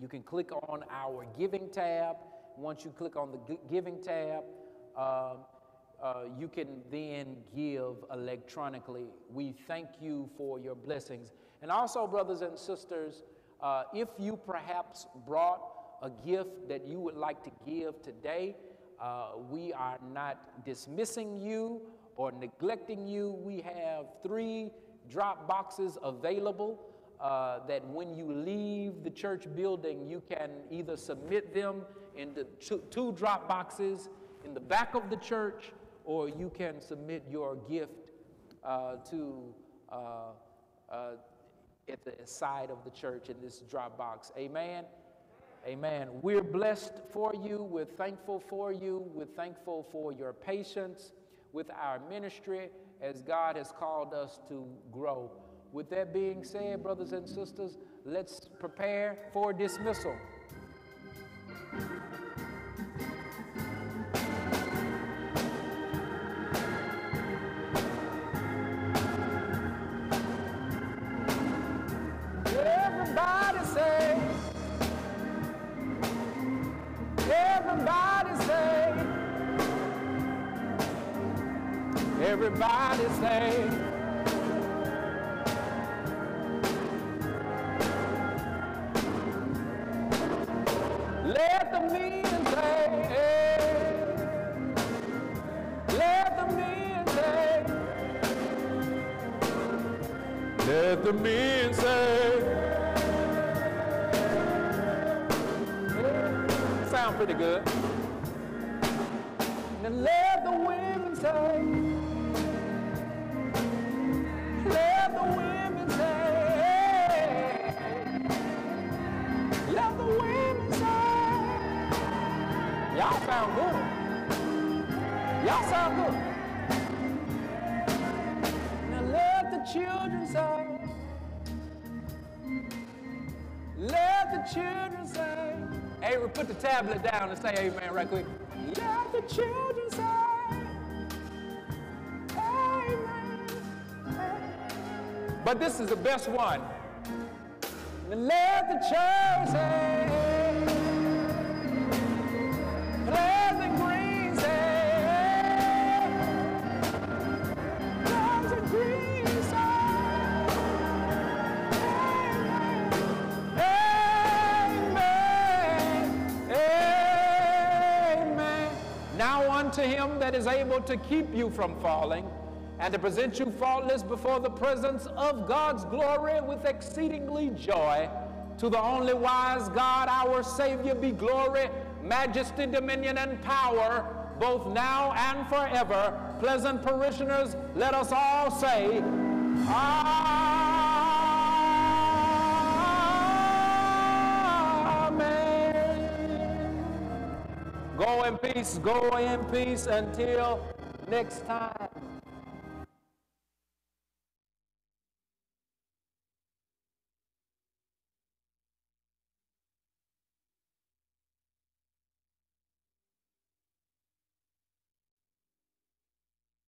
C: You can click on our giving tab. Once you click on the giving tab, uh, uh, you can then give electronically. We thank you for your blessings. And also, brothers and sisters, uh, if you perhaps brought a gift that you would like to give today, uh, we are not dismissing you or neglecting you. We have three drop boxes available uh, that when you leave the church building, you can either submit them in the two, two drop boxes in the back of the church, or you can submit your gift uh, to uh, uh, at the side of the church in this drop box. Amen. Amen. We're blessed for you. We're thankful for you. We're thankful for your patience with our ministry as God has called us to grow. With that being said, brothers and sisters, let's prepare for dismissal. Tablet down and say amen right quick. Let the children say, amen. But this is the best one. Let the church say, Unto him that is able to keep you from falling and to present you faultless before the presence of God's glory with exceedingly joy. To the only wise God, our Savior, be glory, majesty, dominion, and power, both now and forever. Pleasant parishioners, let us all say, Amen. Go in peace, go in peace until next time.